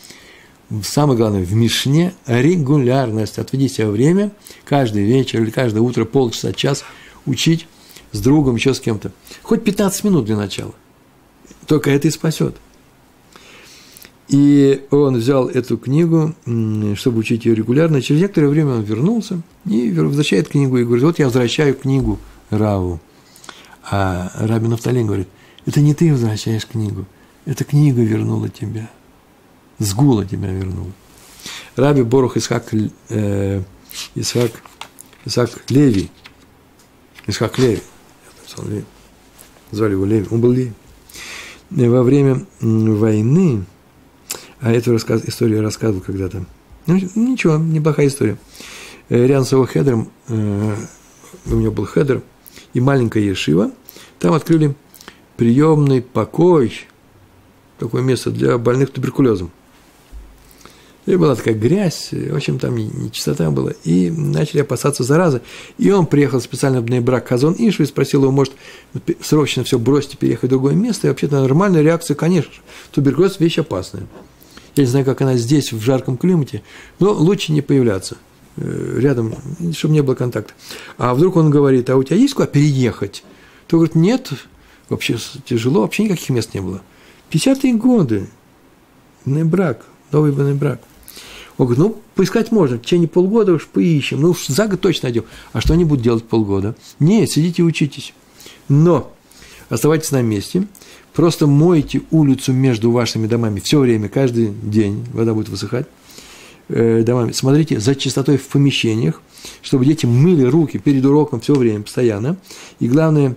самое главное, в Мишне регулярность. Отведи себе время каждый вечер или каждое утро, полчаса, час учить с другом, еще с кем-то. Хоть 15 минут для начала. Только это и спасет. И он взял эту книгу, чтобы учить ее регулярно. Через некоторое время он вернулся и возвращает книгу и говорит, вот я возвращаю книгу Раву. А Рабин Нафталин говорит, это не ты возвращаешь книгу, эта книга вернула тебя – с гула тебя вернул. Раби Борух Исхак, э, Ицхак, Ицхак Леви, Ицхак Леви, Леви, звали его Леви, он был Леви. Во время войны, а эту рассказ, историю рассказывал когда-то, ну, ничего, неплохая история. Э, рядом с его хедером, э, у него был хедер и маленькая ешива, там открыли приемный покой, такое место для больных туберкулезом. И была такая грязь, в общем, там нечистота была. И начали опасаться заразы. И он приехал специально в брак Хазон Ишу и спросил его, может, срочно все бросить и переехать в другое место. И вообще-то нормальная реакция, конечно. Туберкулез – вещь опасная. Я не знаю, как она здесь, в жарком климате, но лучше не появляться э, рядом, чтобы не было контакта. А вдруг он говорит, а у тебя есть куда переехать? То говорит, нет, вообще тяжело, вообще никаких мест не было. 50-е годы, брак, новый брак. Он говорит, ну, поискать можно, в течение полгода уж поищем, ну, уж за год точно найдем. А что они будут делать полгода? Нет, сидите и учитесь. Но оставайтесь на месте, просто мойте улицу между вашими домами все время, каждый день, вода будет высыхать, э, домами. Смотрите за чистотой в помещениях, чтобы дети мыли руки перед уроком все время, постоянно. И главное,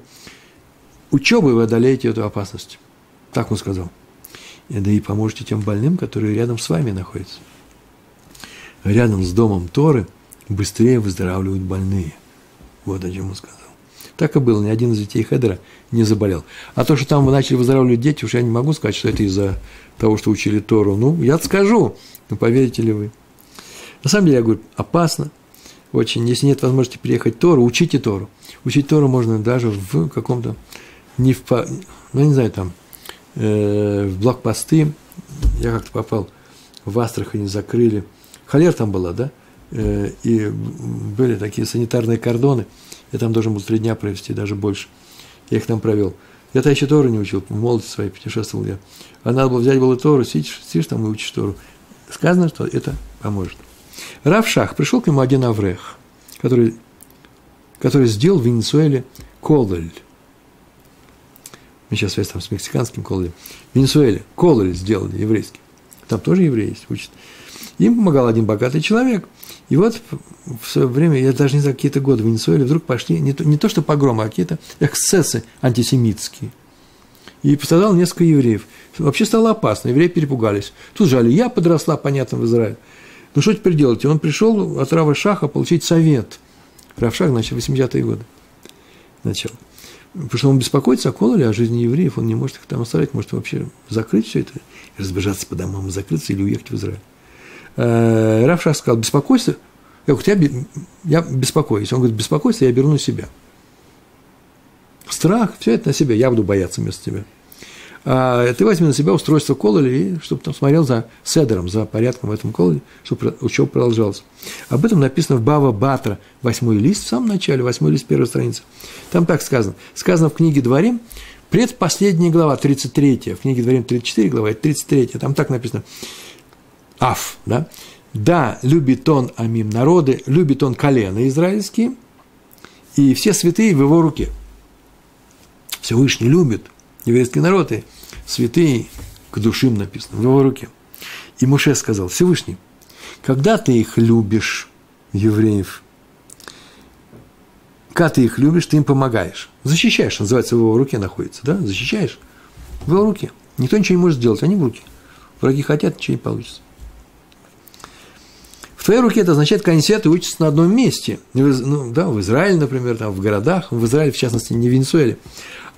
учебой вы одолеете эту опасность. Так он сказал. Да и поможете тем больным, которые рядом с вами находятся рядом с домом Торы быстрее выздоравливают больные. Вот о чем он сказал. Так и было, ни один из детей Хедера не заболел. А то, что там начали выздоравливать дети, уж я не могу сказать, что это из-за того, что учили Тору. Ну, я скажу, ну, поверите ли вы. На самом деле, я говорю, опасно очень. Если нет возможности переехать Тору, учите Тору. Учить Тору можно даже в каком-то, не в, ну, не знаю, там, э, в блокпосты. Я как-то попал в Астрахани, закрыли – холера там была, да, э, и были такие санитарные кордоны, я там должен был три дня провести, даже больше. Я их там провел. Я-то еще Тору не учил, в молодости своей путешествовал я. А надо было взять было Тору, сидишь, сидишь там и учишь Тору. Сказано, что это поможет. Рав Шах, пришел к нему один Аврех, который, который сделал в Венесуэле кололь. Мы сейчас связь там с мексиканским кололем. В Венесуэле кололь сделали еврейский. Там тоже евреи есть, учат. Им помогал один богатый человек. И вот в свое время, я даже не знаю, какие-то годы в Венесуэле вдруг пошли не то, не то что погромы, а какие-то эксцессы антисемитские. И пострадало несколько евреев. Вообще стало опасно, евреи перепугались. Тут же Алия подросла, понятно, в Израиле. Ну что теперь делать? Он пришел от Рава Шаха получить совет. Рав Шах, значит, 80-е годы. Начал. Потому что он беспокоится о Кололе, о жизни евреев, он не может их там оставить, может вообще закрыть все это, разбежаться по домам, закрыться или уехать в Израиль э, Равша сказал, беспокойся. Я говорю, я, я беспокоюсь. Он говорит, беспокойся, я беру на себя. Страх, все это на себя, я буду бояться вместо тебя. А ты возьми на себя устройство кололи, чтобы там смотрел за седером, за порядком в этом кололе, чтобы учеба продолжалась. Об этом написано в Бава Батра, восьмой лист, в самом начале, восьмой лист, первой страницы. Там так сказано. Сказано в книге Дворим, предпоследняя глава, 33, в книге Дворим 34 глава, это 33, там так написано. Аф, да? Да, любит он Амим народы, любит он колено израильские, и все святые в его руке. Всевышний любит еврейские народы, святые к душим написано, в его руке. И Муше сказал, Всевышний, когда ты их любишь, евреев, когда ты их любишь, ты им помогаешь. Защищаешь, называется, в его руке находится, да? Защищаешь в его руке. Никто ничего не может сделать, они в руке. Враги хотят, ничего не получится. Твоей руке это означает, когда они сидят и учатся на одном месте. Ну, да, в Израиле, например, там, в городах, в Израиле, в частности, не в Венесуэле.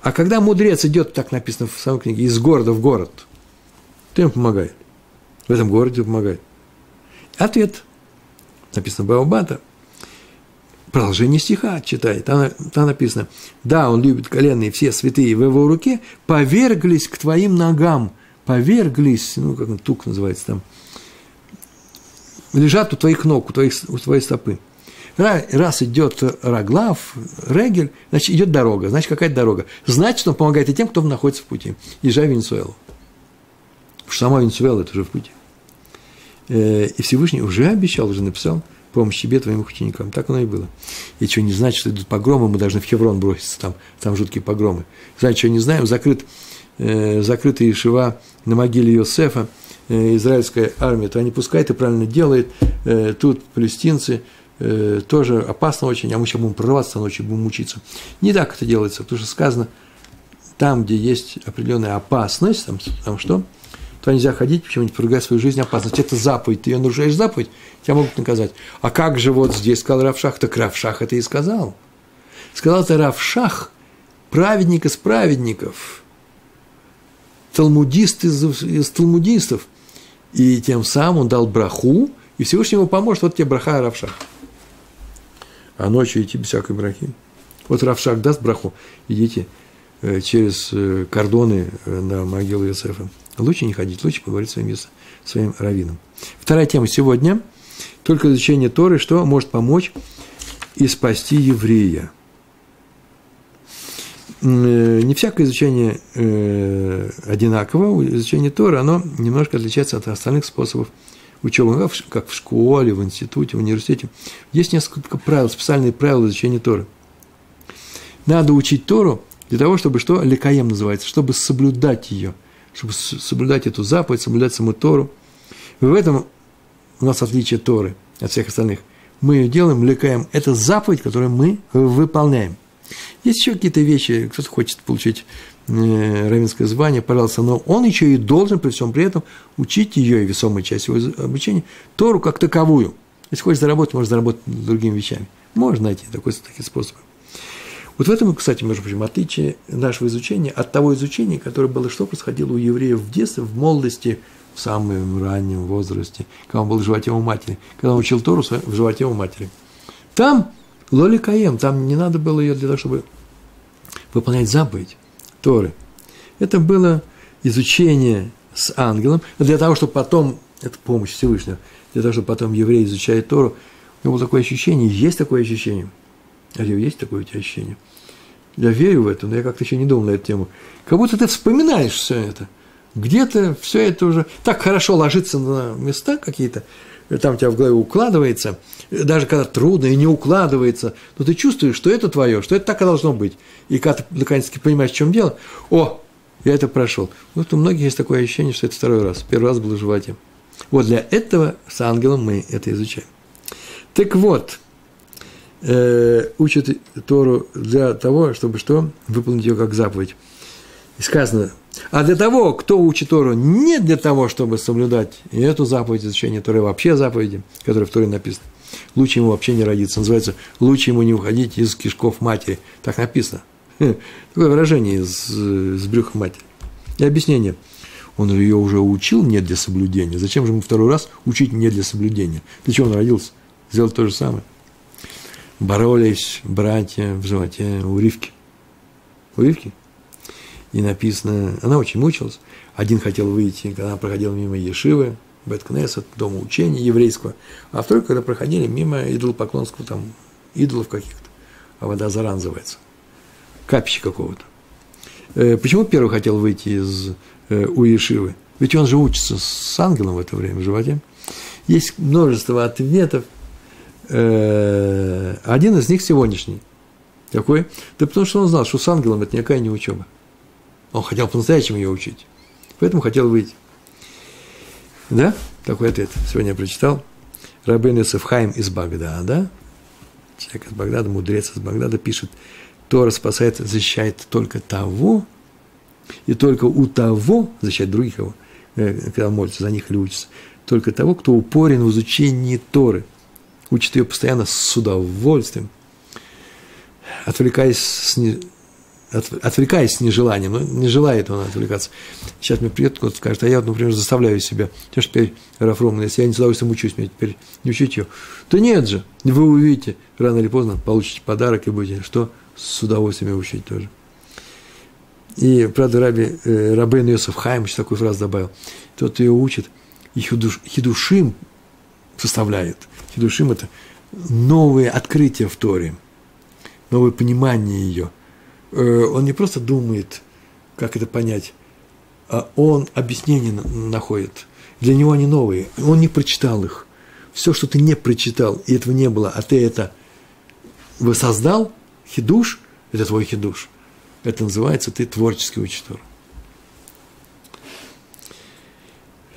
А когда мудрец идет, так написано в самой книге, из города в город, то ему помогает. В этом городе помогает. Ответ. Написано Баобата. Продолжение стиха читает. Там, там написано, да, он любит коленные все святые в его руке, поверглись к твоим ногам. Поверглись, ну, как он тук называется там, лежат у твоих ног, у, твоих, у твоей стопы. Раз идет Раглав, Регель, значит, идет дорога, значит, какая-то дорога. Значит, он помогает и тем, кто находится в пути. Езжай в Венесуэлу. Потому что сама Венесуэла – это уже в пути. Э, и Всевышний уже обещал, уже написал помощь тебе, твоим ученикам. Так оно и было. И что не значит, что идут погромы, мы должны в Хеврон броситься, там, там жуткие погромы. Знаете, что не знаем, закрыт, э, Ишива на могиле Йосефа – израильская армия, то они пускай это правильно делает, э, тут палестинцы э, тоже опасно очень, а мы сейчас будем прорываться ночью, будем мучиться. Не так это делается, потому что сказано, там, где есть определенная опасность, там, там что, то нельзя ходить, почему-нибудь подвергать свою жизнь опасность. Это заповедь, ты ее нарушаешь заповедь, тебя могут наказать. А как же вот здесь сказал Равшах, так Равшах это и сказал. Сказал это Равшах, праведник из праведников, талмудист из, из талмудистов – и тем самым он дал браху, и Всевышний ему поможет, вот тебе браха Равшах. А ночью идти без всякой брахи. Вот Равшах даст браху, идите э, через э, кордоны э, на могилу Иосифа. Лучше не ходить, лучше поговорить своим, своим раввином. Вторая тема сегодня – только изучение Торы, что может помочь и спасти еврея – не всякое изучение э, одинаково, изучение Тора, оно немножко отличается от остальных способов учебы, как в школе, в институте, в университете, есть несколько правил, специальные правила изучения Торы. Надо учить Тору для того, чтобы что? Лекаем называется, чтобы соблюдать ее, чтобы соблюдать эту заповедь, соблюдать саму Тору. И в этом у нас отличие Торы от всех остальных. Мы ее делаем, лекаем. Это заповедь, которую мы выполняем. Есть еще какие-то вещи, кто-то хочет получить э, равенское звание, пожалуйста, но он еще и должен при всем при этом учить ее, и весомая часть его обучения, Тору как таковую. Если хочешь заработать, можешь заработать другими вещами. Можно найти такой, такие способы. Вот в этом, кстати, между прочим, отличие нашего изучения от того изучения, которое было, что происходило у евреев в детстве, в молодости, в самом раннем возрасте, когда он был в животе у матери, когда он учил Тору в животе у матери. Там Лоли Каем, там не надо было ее для того, чтобы выполнять заповедь Торы. Это было изучение с ангелом, для того, чтобы потом, это помощь Всевышнего, для того, чтобы потом еврей изучает Тору, у него было такое ощущение, есть такое ощущение. А есть такое у тебя ощущение? Я верю в это, но я как-то еще не думал на эту тему. Как будто ты вспоминаешь все это. Где-то все это уже так хорошо ложится на места какие-то, там у тебя в голове укладывается, даже когда трудно и не укладывается, но ты чувствуешь, что это твое, что это так и должно быть. И когда ты наконец-таки понимаешь, в чем дело, о, я это прошел. Вот у многих есть такое ощущение, что это второй раз. Первый раз был в животе. Вот для этого с ангелом мы это изучаем. Так вот, э, учат Тору для того, чтобы что? Выполнить ее как заповедь. И сказано, а для того, кто учит Тору, не для того, чтобы соблюдать эту заповедь изучения Торы, вообще заповеди, которые в Торе написаны, лучше ему вообще не родиться. Называется «лучше ему не уходить из кишков матери». Так написано. Такое выражение из, из брюха матери. И объяснение. Он ее уже учил не для соблюдения. Зачем же ему второй раз учить не для соблюдения? Для чего он родился? Сделать то же самое. Боролись братья в животе у Ривки. У Ривки и написано, она очень мучилась. Один хотел выйти, когда она проходила мимо Ешивы, Беткнесет, дома учения еврейского, а второй, когда проходили мимо идолопоклонского, там, идолов каких-то, а вода Зара называется, капища какого-то. Э, почему первый хотел выйти из э, у Ешивы? Ведь он же учится с ангелом в это время в животе. Есть множество ответов. Э, один из них сегодняшний. Какой? Да потому что он знал, что с ангелом это никакая не учеба. Он хотел по-настоящему ее учить. Поэтому хотел выйти. Да? Такой ответ. Сегодня я прочитал. Рабин Исефхайм из Багдада. Человек из Багдада, мудрец из Багдада, пишет, Тора спасает, защищает только того, и только у того, защищает других кого, э, когда молится за них или учится, только того, кто упорен в изучении Торы, учит ее постоянно с удовольствием, отвлекаясь с отвлекаясь нежеланием, но не желает он отвлекаться. Сейчас мне придет кто-то скажет, а я, например, заставляю себя, что теперь Рафром, если я не с удовольствием учусь, мне теперь не учить ее. То нет же, вы увидите, рано или поздно получите подарок и будете, что с удовольствием учить тоже. И, правда, Раби, э, Рабейн Йосеф Хайм еще такую фразу добавил. Тот ее учит, и хидуш, хидушим составляет. Хидушим – это новые открытия в Торе, новое понимание ее – он не просто думает, как это понять, а он объяснения находит. Для него они новые. Он не прочитал их. Все, что ты не прочитал, и этого не было, а ты это воссоздал, хидуш, это твой хидуш. Это называется ты творческий учитель.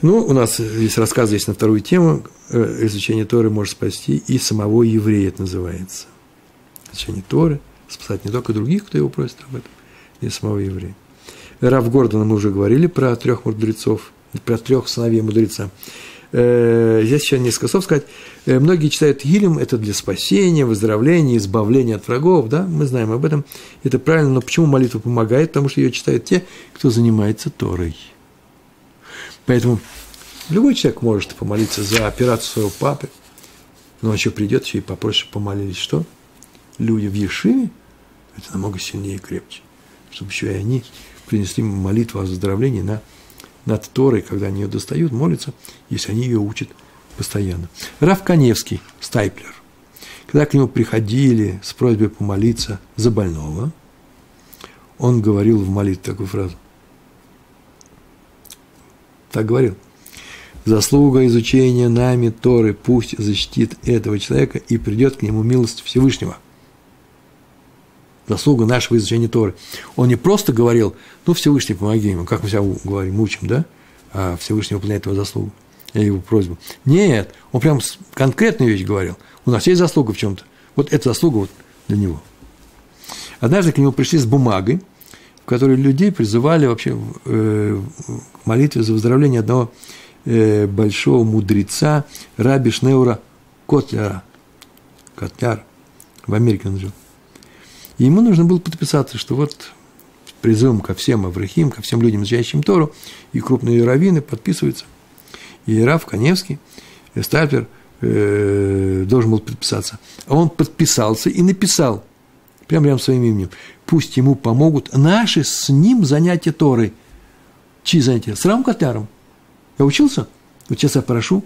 Ну, у нас есть рассказ здесь на вторую тему. Э, изучение Торы может спасти и самого еврея, это называется. Изучение Торы – спасать не только других, кто его просит об этом, и самого еврея. Рав Гордона мы уже говорили про трех мудрецов, про трех сыновей мудреца. Э, здесь еще несколько слов сказать. Э, многие читают Гилем, это для спасения, выздоровления, избавления от врагов, да, мы знаем об этом, это правильно, но почему молитва помогает? Потому что ее читают те, кто занимается Торой. Поэтому любой человек может помолиться за операцию своего папы, но он еще придет, еще и попросит, помолились, что? Люди в Ешиве – это намного сильнее и крепче. Чтобы еще и они принесли молитву о выздоровлении на, над Торой, когда они ее достают, молятся, если они ее учат постоянно. Раф Каневский, Стайплер, когда к нему приходили с просьбой помолиться за больного, он говорил в молитве такую фразу. Так говорил. Заслуга изучения нами Торы пусть защитит этого человека и придет к нему милость Всевышнего. Заслуга нашего изучения Торы. Он не просто говорил, ну, Всевышний, помоги ему, как мы себя говорим, учим, да? А Всевышний выполняет его заслугу, его просьбу. Нет, он прям конкретную вещь говорил. У нас есть заслуга в чем-то. Вот эта заслуга вот для него. Однажды к нему пришли с бумагой, в которой людей призывали вообще э, молитве за выздоровление одного э, большого мудреца Раби Шнеура Котляра. Котляр. В Америке он жил. И ему нужно было подписаться, что вот призывом ко всем Аврахим, ко всем людям, изучающим Тору, и крупные раввины подписываются. И Раф Каневский, и Стальпер э, должен был подписаться. А он подписался и написал, прямо рядом своим именем, пусть ему помогут наши с ним занятия Торы. Чьи занятия? С Равом Котляром – я учился? Вот сейчас я прошу,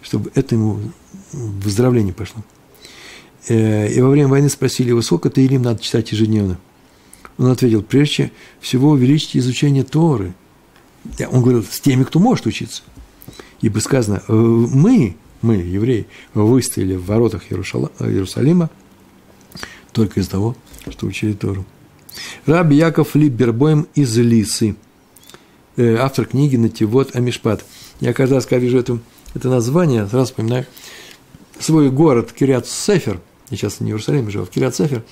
чтобы это ему выздоровление пошло. Э, и во время войны спросили его, сколько ты Илим надо читать ежедневно? Он ответил, прежде всего увеличьте изучение Торы. Он говорил, с теми, кто может учиться. Ибо сказано, «Э, мы, мы, евреи, выстояли в воротах Иерусалима только из того, что учили Тору. Раб Яков Либербоем из Лисы – Э, автор книги «Нативот Амишпат». Я каждый раз, когда вижу это, это название, сразу вспоминаю свой город Кириат Сефер, я сейчас не в Иерусалиме живу, а в Кириат Сефер,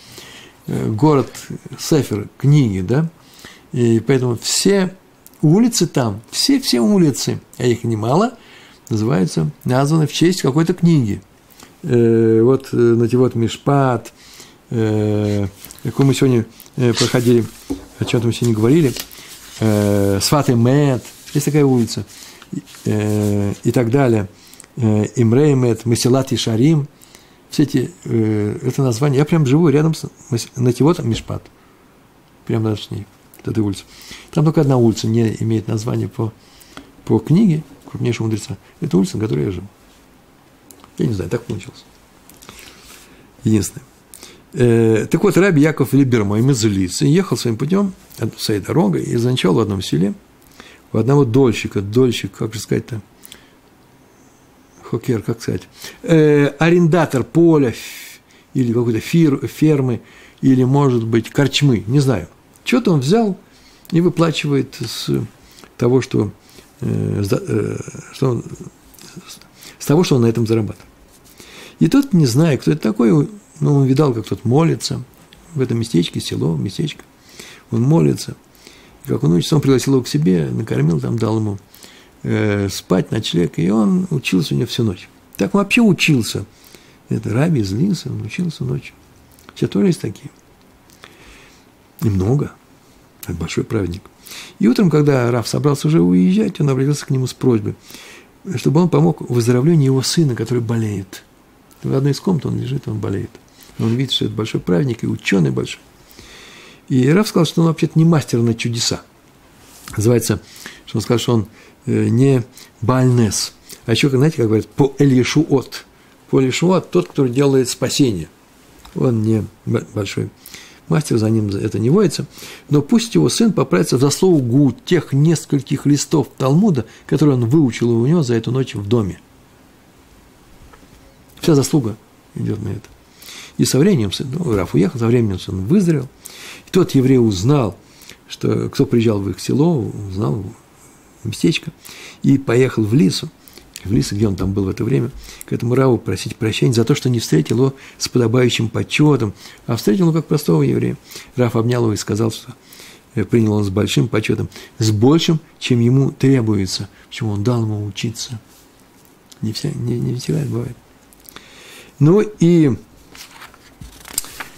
э, город Сефер, книги, да, и поэтому все улицы там, все-все улицы, а их немало, называются, названы в честь какой-то книги. Э, вот Нативот Мишпат, какую мы сегодня проходили, о чем-то мы сегодня говорили – э, Сваты Мэт, есть такая улица, э, и так далее, э, Имрей Мэт, Месилат и Шарим, все эти, э, это название, я прям живу рядом с Нативотом Мишпат, прямо даже с ней, с этой улицы. Там только одна улица не имеет названия по, по книге крупнейшего мудреца. Это улица, на которой я живу. Я не знаю, так получилось. Единственное. Э, так вот, Раби Яков Либермой из Лица ехал своим путем, своей дорогой, и заночевал в одном селе у одного дольщика, дольщик, как же сказать-то, хокер, как сказать, э, арендатор поля или какой-то фир, фермы, или, может быть, корчмы, не знаю. Что-то он взял и выплачивает с того, что, э, э, что он, с того, что он на этом зарабатывает. И тот, не зная, кто это такой, но он видал, как тот молится в этом местечке, село, местечко. Он молится. И как он учится, он пригласил его к себе, накормил, там дал ему э, спать, ночлег, и он учился у него всю ночь. Так вообще учился. Это Раби злился, он учился ночью. Все тоже есть такие. И много. Это большой праведник. И утром, когда Раф собрался уже уезжать, он обратился к нему с просьбой, чтобы он помог в выздоровлении его сына, который болеет. В одной из комнат он лежит, он болеет. Он видит, что это большой праведник и ученый большой. И Раф сказал, что он вообще-то не мастер на чудеса. Называется, что он сказал, что он э, не бальнес. А еще, знаете, как говорят, по Эльешуот. По Эльешуот тот, который делает спасение. Он не большой мастер, за ним это не водится. Но пусть его сын поправится в заслугу тех нескольких листов Талмуда, которые он выучил у него за эту ночь в доме. Вся заслуга идет на это. И со временем, ну, Раф уехал, со временем он выздоровел. И тот еврей узнал, что кто приезжал в их село, узнал местечко, и поехал в Лису, в Лису, где он там был в это время, к этому Раву просить прощения за то, что не встретил его с подобающим почетом, а встретил его как простого еврея. Раф обнял его и сказал, что э, принял он с большим почетом, с большим, чем ему требуется, почему он дал ему учиться. Не, вся, не, не всегда это бывает. Ну и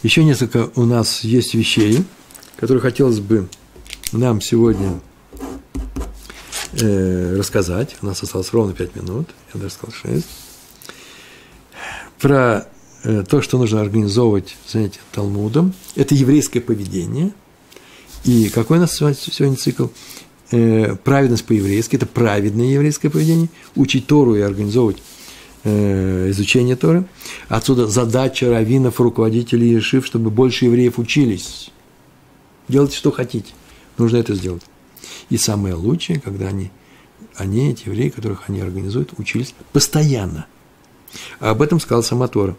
еще несколько у нас есть вещей, которые хотелось бы нам сегодня э, рассказать. У нас осталось ровно 5 минут, я даже сказал 6. Про э, то, что нужно организовывать занятия Талмудом. Это еврейское поведение. И какой у нас сегодня цикл? Э, праведность по-еврейски – это праведное еврейское поведение. Учить Тору и организовывать Э, изучения Торы. Отсюда задача раввинов, руководителей Ешив, чтобы больше евреев учились. Делайте, что хотите. Нужно это сделать. И самое лучшее, когда они они, эти евреи, которых они организуют, учились постоянно. А об этом сказал сама Тора.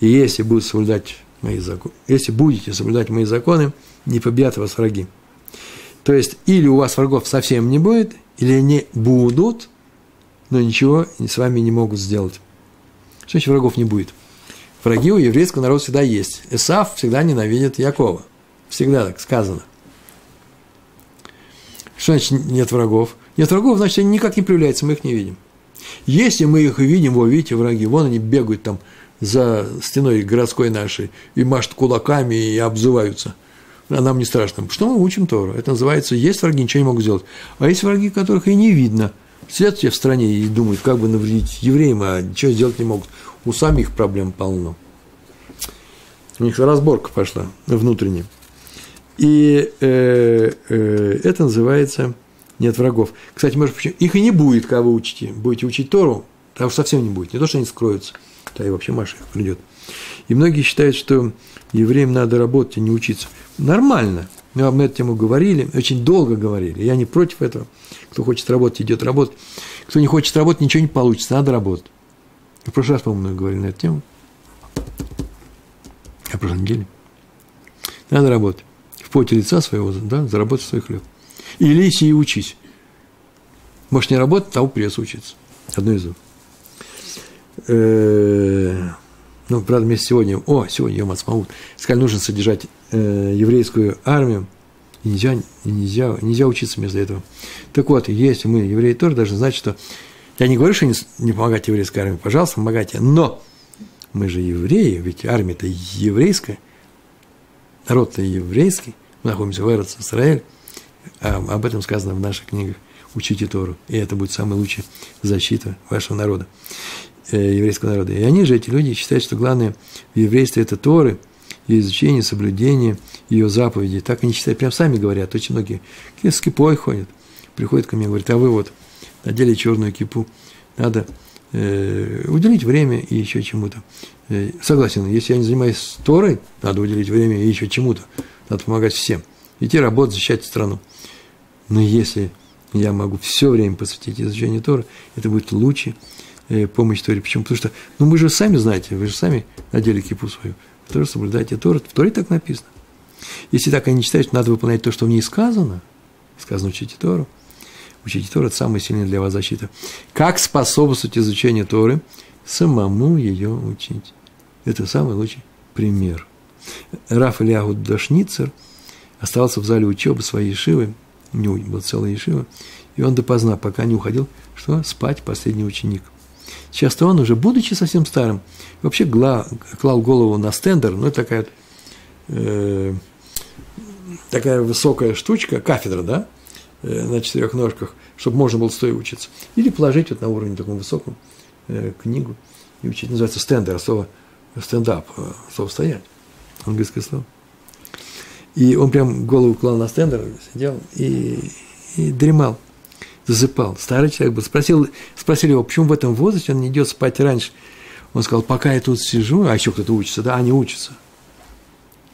И если будут соблюдать мои законы, если будете соблюдать мои законы, не победят вас враги. То есть, или у вас врагов совсем не будет, или они будут, но ничего с вами не могут сделать. Что значит врагов не будет? Враги у еврейского народа всегда есть. Исав всегда ненавидит Якова. Всегда так сказано. Что значит нет врагов? Нет врагов, значит, они никак не проявляются, мы их не видим. Если мы их видим, вот видите, враги, вон они бегают там за стеной городской нашей и машут кулаками и обзываются. А нам не страшно. Что мы учим Тору? Это называется, есть враги, ничего не могут сделать. А есть враги, которых и не видно. Сидят все в стране и думают, как бы навредить евреям, а ничего сделать не могут. У самих проблем полно. У них разборка пошла внутренняя. И э, э, это называется нет врагов. Кстати, может, почему? Их и не будет, когда вы учите. Будете учить Тору, там совсем не будет. Не то, что они скроются, да и вообще Маша придет. И многие считают, что евреям надо работать, а не учиться. Нормально. Мы об эту тему говорили, очень долго говорили. Я не против этого. Кто хочет работать, идет работать. Кто не хочет работать, ничего не получится, надо работать. В прошлый раз, по-моему, говорили на эту тему. А прошлой неделе. Надо работать в поте лица своего, да, заработать свой хлеб. Или иси и учись. Можешь не работать, а придется учиться. Одно из двух. Э, ну, правда, вместе сегодня, о, сегодня Йом Ацмаут, сказали, нужно содержать э, еврейскую армию, и нельзя, и нельзя, нельзя учиться вместо этого. Так вот, если мы, евреи, тоже должны знать, что я не говорю, что не, не помогать еврейской армии, пожалуйста, помогайте, но мы же евреи, ведь армия-то еврейская, народ-то еврейский, мы находимся в Эрец Израиль, а об этом сказано в наших книгах «Учите Тору», и это будет самая лучшая защита вашего народа, э, еврейского народа. И они же, эти люди, считают, что главное в еврействе – это Торы, и изучение, соблюдение ее заповедей. Так они считают, прям сами говорят, очень многие с кипой ходят, приходят ко мне и говорят, а вы вот надели черную кипу, надо уделить время и еще чему-то. Э, согласен, если я не занимаюсь Торой, надо уделить время и еще чему-то. Надо помогать всем. Идти работать, защищать страну. Но если я могу все время посвятить изучению Тора, это будет лучше э, помощь Торе. Почему? Потому что, ну, вы же сами знаете, вы же сами надели кипу свою. Вы тоже соблюдаете Тору. В Торе так написано. Если так они читают, надо выполнять то, что в ней сказано. Сказано, учите Тору. Учите Тору – это самая сильная для вас защита. Как способствовать изучению Торы? Самому ее учить. Это самый лучший пример. Раф Ильягу Дашницер оставался в зале учебы своей Ешивы, у него была целая Ешива, и он допоздна, пока не уходил, что спать последний ученик. Часто он уже, будучи совсем старым, вообще гла, клал голову на стендер, ну, это такая, э, такая высокая штучка, кафедра, да, на четырех ножках, чтобы можно было стоя учиться. Или положить вот на уровне таком высоком э, книгу и учить. Называется стендер, слово стендап, э, слово стоять английское слово. И он прям голову клал на стендер, сидел и, и дремал, засыпал. Старый человек был. Спросил, спросили его, почему в этом возрасте он не идет спать раньше. Он сказал, пока я тут сижу, а еще кто-то учится, да, они учатся.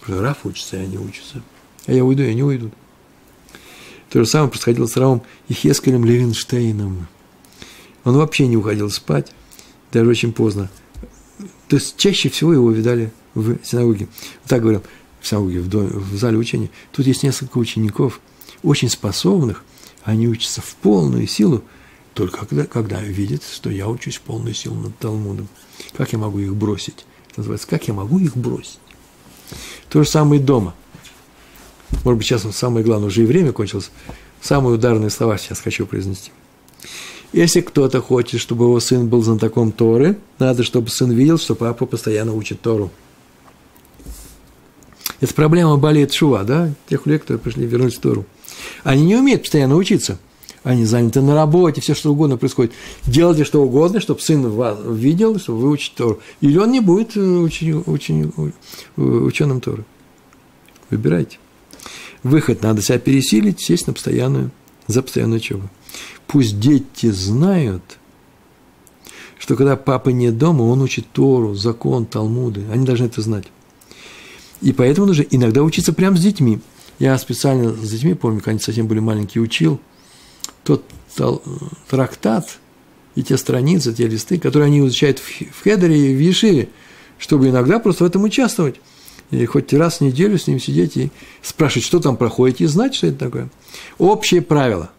Раф учится, и они учатся. А я уйду, и они уйдут. То же самое происходило с Равом Ихескелем Левинштейном. Он вообще не уходил спать, даже очень поздно. То есть чаще всего его видали в синагоге. Так говорил, в синагоге, в, доме, в зале учения. Тут есть несколько учеников, очень способных, они учатся в полную силу, только когда, когда видят, что я учусь в полную силу над Талмудом. Как я могу их бросить? Это называется, как я могу их бросить? То же самое и дома. Может быть, сейчас самое главное, уже и время кончилось. Самые ударные слова сейчас хочу произнести. Если кто-то хочет, чтобы его сын был знатоком Торы, надо, чтобы сын видел, что папа постоянно учит Тору. Это проблема болеет Шува, да, тех людей, которые пришли вернуть Тору. Они не умеют постоянно учиться. Они заняты на работе, все что угодно происходит. Делайте что угодно, чтобы сын вас видел, чтобы выучить Тору. Или он не будет учень, учень, ученым Торы. Выбирайте. Выход надо себя пересилить, сесть на постоянную, за постоянную учебу. Пусть дети знают, что когда папа не дома, он учит Тору, закон, Талмуды. Они должны это знать. И поэтому нужно иногда учиться прямо с детьми. Я специально с детьми, помню, когда они совсем были маленькие, учил. Тот трактат и те страницы, те листы, которые они изучают в Хедере и в Ешиве, чтобы иногда просто в этом участвовать. И хоть раз в неделю с ним сидеть и спрашивать, что там проходит, и знать, что это такое. Общее правило.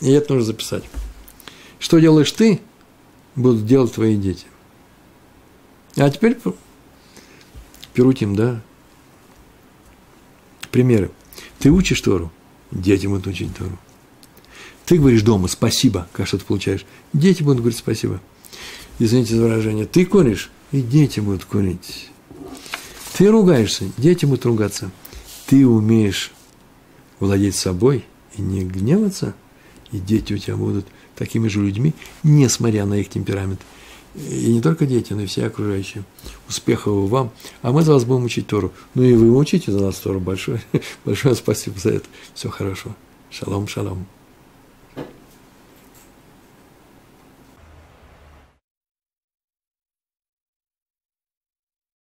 И это нужно записать. Что делаешь ты, будут делать твои дети. А теперь Перутим, да? Примеры. Ты учишь Тору, дети будут учить Тору. Ты говоришь дома спасибо, как что ты получаешь. Дети будут говорить спасибо. Извините за выражение. Ты куришь, и дети будут курить. Ты ругаешься, дети будут ругаться. Ты умеешь владеть собой и не гневаться, и дети у тебя будут такими же людьми, несмотря на их темперамент. И не только дети, но и все окружающие. Успехов вам. А мы за вас будем учить Тору. Ну и вы учите за нас Тору. Большое, большое спасибо за это. Все хорошо. Шалом, шалом.